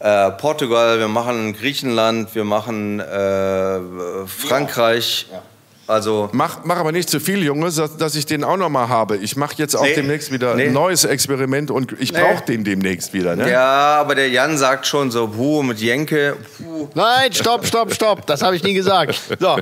[SPEAKER 3] äh, Portugal, wir machen Griechenland, wir machen äh, Frankreich. Also
[SPEAKER 1] Mach, mach aber nicht zu viel, Junge, dass, dass ich den auch noch mal habe. Ich mache jetzt auch
[SPEAKER 3] Nee.
[SPEAKER 1] demnächst wieder
[SPEAKER 3] Nee.
[SPEAKER 1] ein neues Experiment und ich
[SPEAKER 3] Nee.
[SPEAKER 1] brauche den demnächst wieder. Ne?
[SPEAKER 3] Ja, aber der Jan sagt schon so, puh, mit Jenke, puh.
[SPEAKER 2] Nein, stopp, stopp, stopp. Das habe ich nie gesagt. So,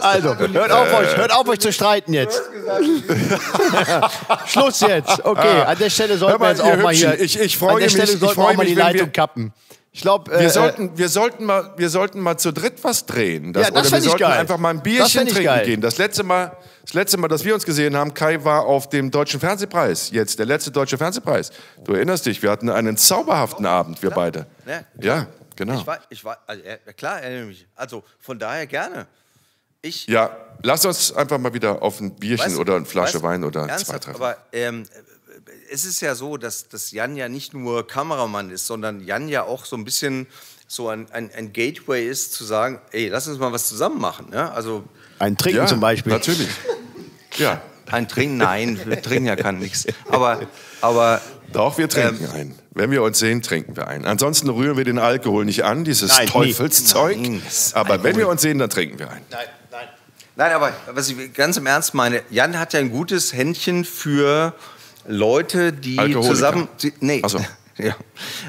[SPEAKER 2] also, hört auf euch, hört auf euch zu streiten jetzt. Schluss jetzt. Okay, an der Stelle sollten wir jetzt auch mal hier.
[SPEAKER 1] Ich- ich freue
[SPEAKER 2] An der
[SPEAKER 1] mich-
[SPEAKER 2] Stelle
[SPEAKER 1] ich
[SPEAKER 2] sollten wir
[SPEAKER 1] freue
[SPEAKER 2] auch mal die
[SPEAKER 1] mich, wenn
[SPEAKER 2] Leitung
[SPEAKER 1] wir-
[SPEAKER 2] kappen. Ich glaube,
[SPEAKER 1] Wir,
[SPEAKER 2] äh,
[SPEAKER 1] sollten, wir, sollten mal, wir sollten mal zu dritt was drehen. Das,
[SPEAKER 2] Ja, das
[SPEAKER 1] oder wir sollten
[SPEAKER 2] geil.
[SPEAKER 1] einfach mal ein Bierchen trinken
[SPEAKER 2] geil.
[SPEAKER 1] gehen. Das letzte, mal, das letzte Mal, dass wir uns gesehen haben, Kai war auf dem Deutschen Fernsehpreis. Jetzt, der letzte Deutsche Fernsehpreis. Du erinnerst dich, wir hatten einen zauberhaften Abend, wir beide.
[SPEAKER 3] Ja,
[SPEAKER 1] Ja, genau.
[SPEAKER 3] Ich war, ich war, also, ja, klar, erinnere mich. Also von daher gerne. Ich,
[SPEAKER 1] Ja, lass uns einfach mal wieder auf ein Bierchen
[SPEAKER 3] Weißt-
[SPEAKER 1] oder eine Flasche
[SPEAKER 3] weißt-
[SPEAKER 1] Wein oder zwei treffen.
[SPEAKER 3] Aber ähm, es ist ja so, dass, dass Jan ja nicht nur Kameramann ist, sondern Jan ja auch so ein bisschen so ein, ein, ein Gateway ist, zu sagen, ey, lass uns mal was zusammen machen. Ja? Also
[SPEAKER 2] ein Trinken
[SPEAKER 1] ja,
[SPEAKER 2] zum Beispiel.
[SPEAKER 1] Natürlich. Ja,
[SPEAKER 3] ein Trinken, nein, wir trinken ja kann nichts. Aber, aber
[SPEAKER 1] doch, wir trinken
[SPEAKER 3] Ähm,
[SPEAKER 1] ein. Wenn wir uns sehen, trinken wir ein. Ansonsten rühren wir den Alkohol nicht an, dieses
[SPEAKER 2] Nein.
[SPEAKER 1] Teufelszeug.
[SPEAKER 3] Nein,
[SPEAKER 1] Aber wenn wir uns sehen, dann trinken wir ein.
[SPEAKER 3] Nein, aber was ich ganz im Ernst meine, Jan hat ja ein gutes Händchen für Leute, die
[SPEAKER 1] Alkoholiker.
[SPEAKER 3] zusammen. Nee.
[SPEAKER 1] Ach so.
[SPEAKER 3] Ja.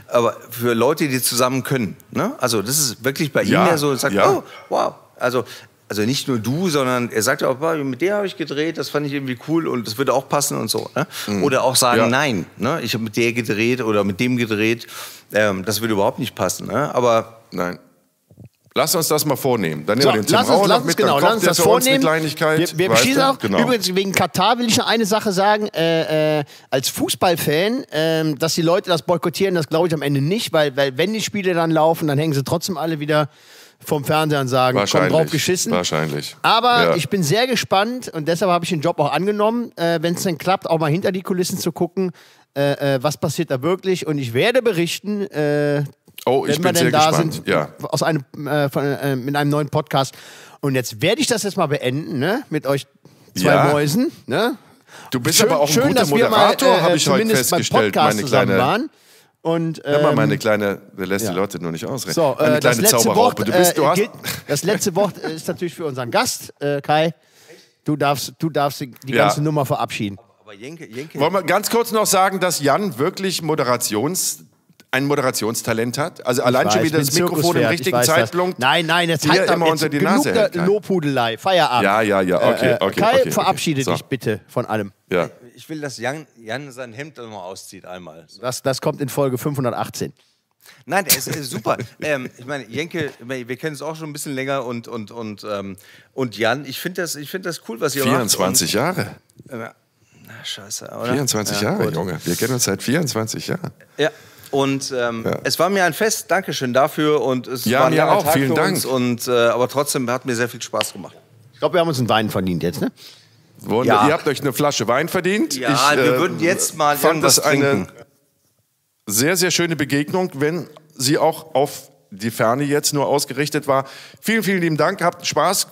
[SPEAKER 3] Aber für Leute, die zusammen können. Ne? Also, das ist wirklich bei
[SPEAKER 1] Ja,
[SPEAKER 3] ihm ja so, er sagt,
[SPEAKER 1] ja.
[SPEAKER 3] oh, wow. Also, also nicht nur du, sondern er sagt auch, "Boah, mit der habe ich gedreht, das fand ich irgendwie cool und das würde auch passen und so. Ne? Oder auch sagen,
[SPEAKER 1] Mhm. Ja.
[SPEAKER 3] nein, ne? ich habe mit der gedreht oder mit dem gedreht, ähm, das würde überhaupt nicht passen. Ne? Aber
[SPEAKER 1] Nein. Lass uns das mal vornehmen. Dann nehmen
[SPEAKER 2] So,
[SPEAKER 1] wir den Tim
[SPEAKER 2] lass uns, lass uns,
[SPEAKER 1] mit,
[SPEAKER 2] genau, lass uns
[SPEAKER 1] der
[SPEAKER 2] das
[SPEAKER 1] uns
[SPEAKER 2] vornehmen.
[SPEAKER 1] Kleinigkeit.
[SPEAKER 2] Wir, wir beschließen auch,
[SPEAKER 1] Genau.
[SPEAKER 2] übrigens wegen Katar will ich noch eine Sache sagen. Äh, äh, als Fußballfan, ähm, dass die Leute das boykottieren, das glaube ich am Ende nicht, weil, weil wenn die Spiele dann laufen, dann hängen sie trotzdem alle wieder vom Fernseher und sagen, komm drauf geschissen.
[SPEAKER 1] Wahrscheinlich.
[SPEAKER 2] Aber
[SPEAKER 1] Ja.
[SPEAKER 2] ich bin sehr gespannt und deshalb habe ich den Job auch angenommen, äh, wenn es dann klappt, auch mal hinter die Kulissen zu gucken, äh, äh, was passiert da wirklich. Und ich werde berichten, äh,
[SPEAKER 1] Oh, ich
[SPEAKER 2] wenn wir
[SPEAKER 1] bin
[SPEAKER 2] denn
[SPEAKER 1] sehr
[SPEAKER 2] da
[SPEAKER 1] gespannt.
[SPEAKER 2] sind,
[SPEAKER 1] Ja.
[SPEAKER 2] aus einem, äh, von, äh, mit einem neuen Podcast. Und jetzt werde ich das jetzt mal beenden, ne? Mit euch zwei
[SPEAKER 1] Ja.
[SPEAKER 2] Mäusen, ne?
[SPEAKER 1] Du bist
[SPEAKER 2] schön,
[SPEAKER 1] aber auch ein
[SPEAKER 2] schön,
[SPEAKER 1] guter
[SPEAKER 2] wir
[SPEAKER 1] Moderator,
[SPEAKER 2] mal, äh,
[SPEAKER 1] habe ich heute festgestellt. Meine kleine,
[SPEAKER 2] waren. Und,
[SPEAKER 1] hör mal,
[SPEAKER 2] ähm,
[SPEAKER 1] meine kleine, der lässt
[SPEAKER 2] ja.
[SPEAKER 1] die Leute nur nicht ausreden.
[SPEAKER 2] so, äh, das
[SPEAKER 1] kleine
[SPEAKER 2] letzte Wort,
[SPEAKER 1] Zauberraupe. Du bist, du
[SPEAKER 2] äh,
[SPEAKER 1] hast,
[SPEAKER 2] gilt, das letzte Wort ist natürlich für unseren Gast, äh, Kai. Du darfst, du darfst die
[SPEAKER 1] Ja.
[SPEAKER 2] ganze Nummer verabschieden.
[SPEAKER 3] Aber Jenke, Jenke,
[SPEAKER 1] Wollen wir ganz kurz noch sagen, dass Jan wirklich Moderations, ein Moderationstalent hat? Also allein schon
[SPEAKER 2] weiß,
[SPEAKER 1] wieder
[SPEAKER 2] bin
[SPEAKER 1] das Mikrofon im richtigen. Zeitpunkt.
[SPEAKER 2] Nein, nein, jetzt halt
[SPEAKER 1] immer
[SPEAKER 2] jetzt
[SPEAKER 1] unter die
[SPEAKER 2] genug
[SPEAKER 1] Nase hält.
[SPEAKER 2] Lobhudelei. Feierabend.
[SPEAKER 1] Ja, ja, ja, okay,
[SPEAKER 2] Äh, äh,
[SPEAKER 1] okay,
[SPEAKER 2] Kai,
[SPEAKER 1] okay.
[SPEAKER 2] verabschiede
[SPEAKER 1] So.
[SPEAKER 2] dich bitte von allem.
[SPEAKER 1] Ja.
[SPEAKER 3] ich will, dass Jan, Jan sein Hemd mal auszieht einmal.
[SPEAKER 2] Das, das kommt in Folge 518.
[SPEAKER 3] Nein, der ist, äh, super. ähm, ich meine, Jenke, wir kennen es auch schon ein bisschen länger und, und, und, ähm, und Jan, ich finde das, ich find das cool, was ihr
[SPEAKER 1] 24 Jahre.
[SPEAKER 3] macht. Und, äh, na, scheiße, oder?
[SPEAKER 1] 24
[SPEAKER 3] Ja,
[SPEAKER 1] Jahre,
[SPEAKER 3] gut.
[SPEAKER 1] Junge. Wir kennen uns seit 24 Jahren.
[SPEAKER 3] Ja. Und ähm,
[SPEAKER 1] Ja.
[SPEAKER 3] es war mir ein Fest, Dankeschön dafür. Und es
[SPEAKER 1] Ja,
[SPEAKER 3] war ein
[SPEAKER 1] mir
[SPEAKER 3] langer
[SPEAKER 1] auch,
[SPEAKER 3] Tag
[SPEAKER 1] vielen
[SPEAKER 3] für
[SPEAKER 1] Dank.
[SPEAKER 3] Uns und, äh, aber trotzdem hat mir sehr viel Spaß gemacht.
[SPEAKER 2] Ich glaube, wir haben uns einen Wein verdient jetzt, ne?
[SPEAKER 1] Wunder,
[SPEAKER 3] Ja.
[SPEAKER 1] Ihr habt euch eine Flasche Wein verdient.
[SPEAKER 3] Ja,
[SPEAKER 1] ich,
[SPEAKER 3] wir
[SPEAKER 1] äh,
[SPEAKER 3] würden jetzt mal
[SPEAKER 1] fand
[SPEAKER 3] irgendwas
[SPEAKER 1] das eine
[SPEAKER 3] trinken.
[SPEAKER 1] sehr, sehr schöne Begegnung, wenn sie auch auf die Ferne jetzt nur ausgerichtet war. Vielen, vielen lieben Dank. Habt Spaß,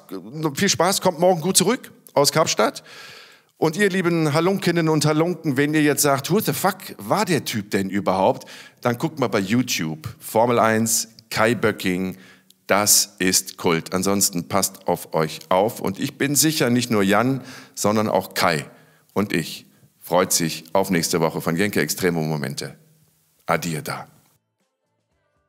[SPEAKER 1] viel Spaß. Kommt morgen gut zurück aus Kapstadt. Und ihr lieben Halunkinnen und Halunken, wenn ihr jetzt sagt, who the fuck war der Typ denn überhaupt, dann guckt mal bei YouTube. Formel 1, Kai Böcking, das ist Kult. Ansonsten passt auf euch auf. Und ich bin sicher, nicht nur Jan, sondern auch Kai und ich freut sich auf nächste Woche von Jenke Extremo Momente. Adieu da.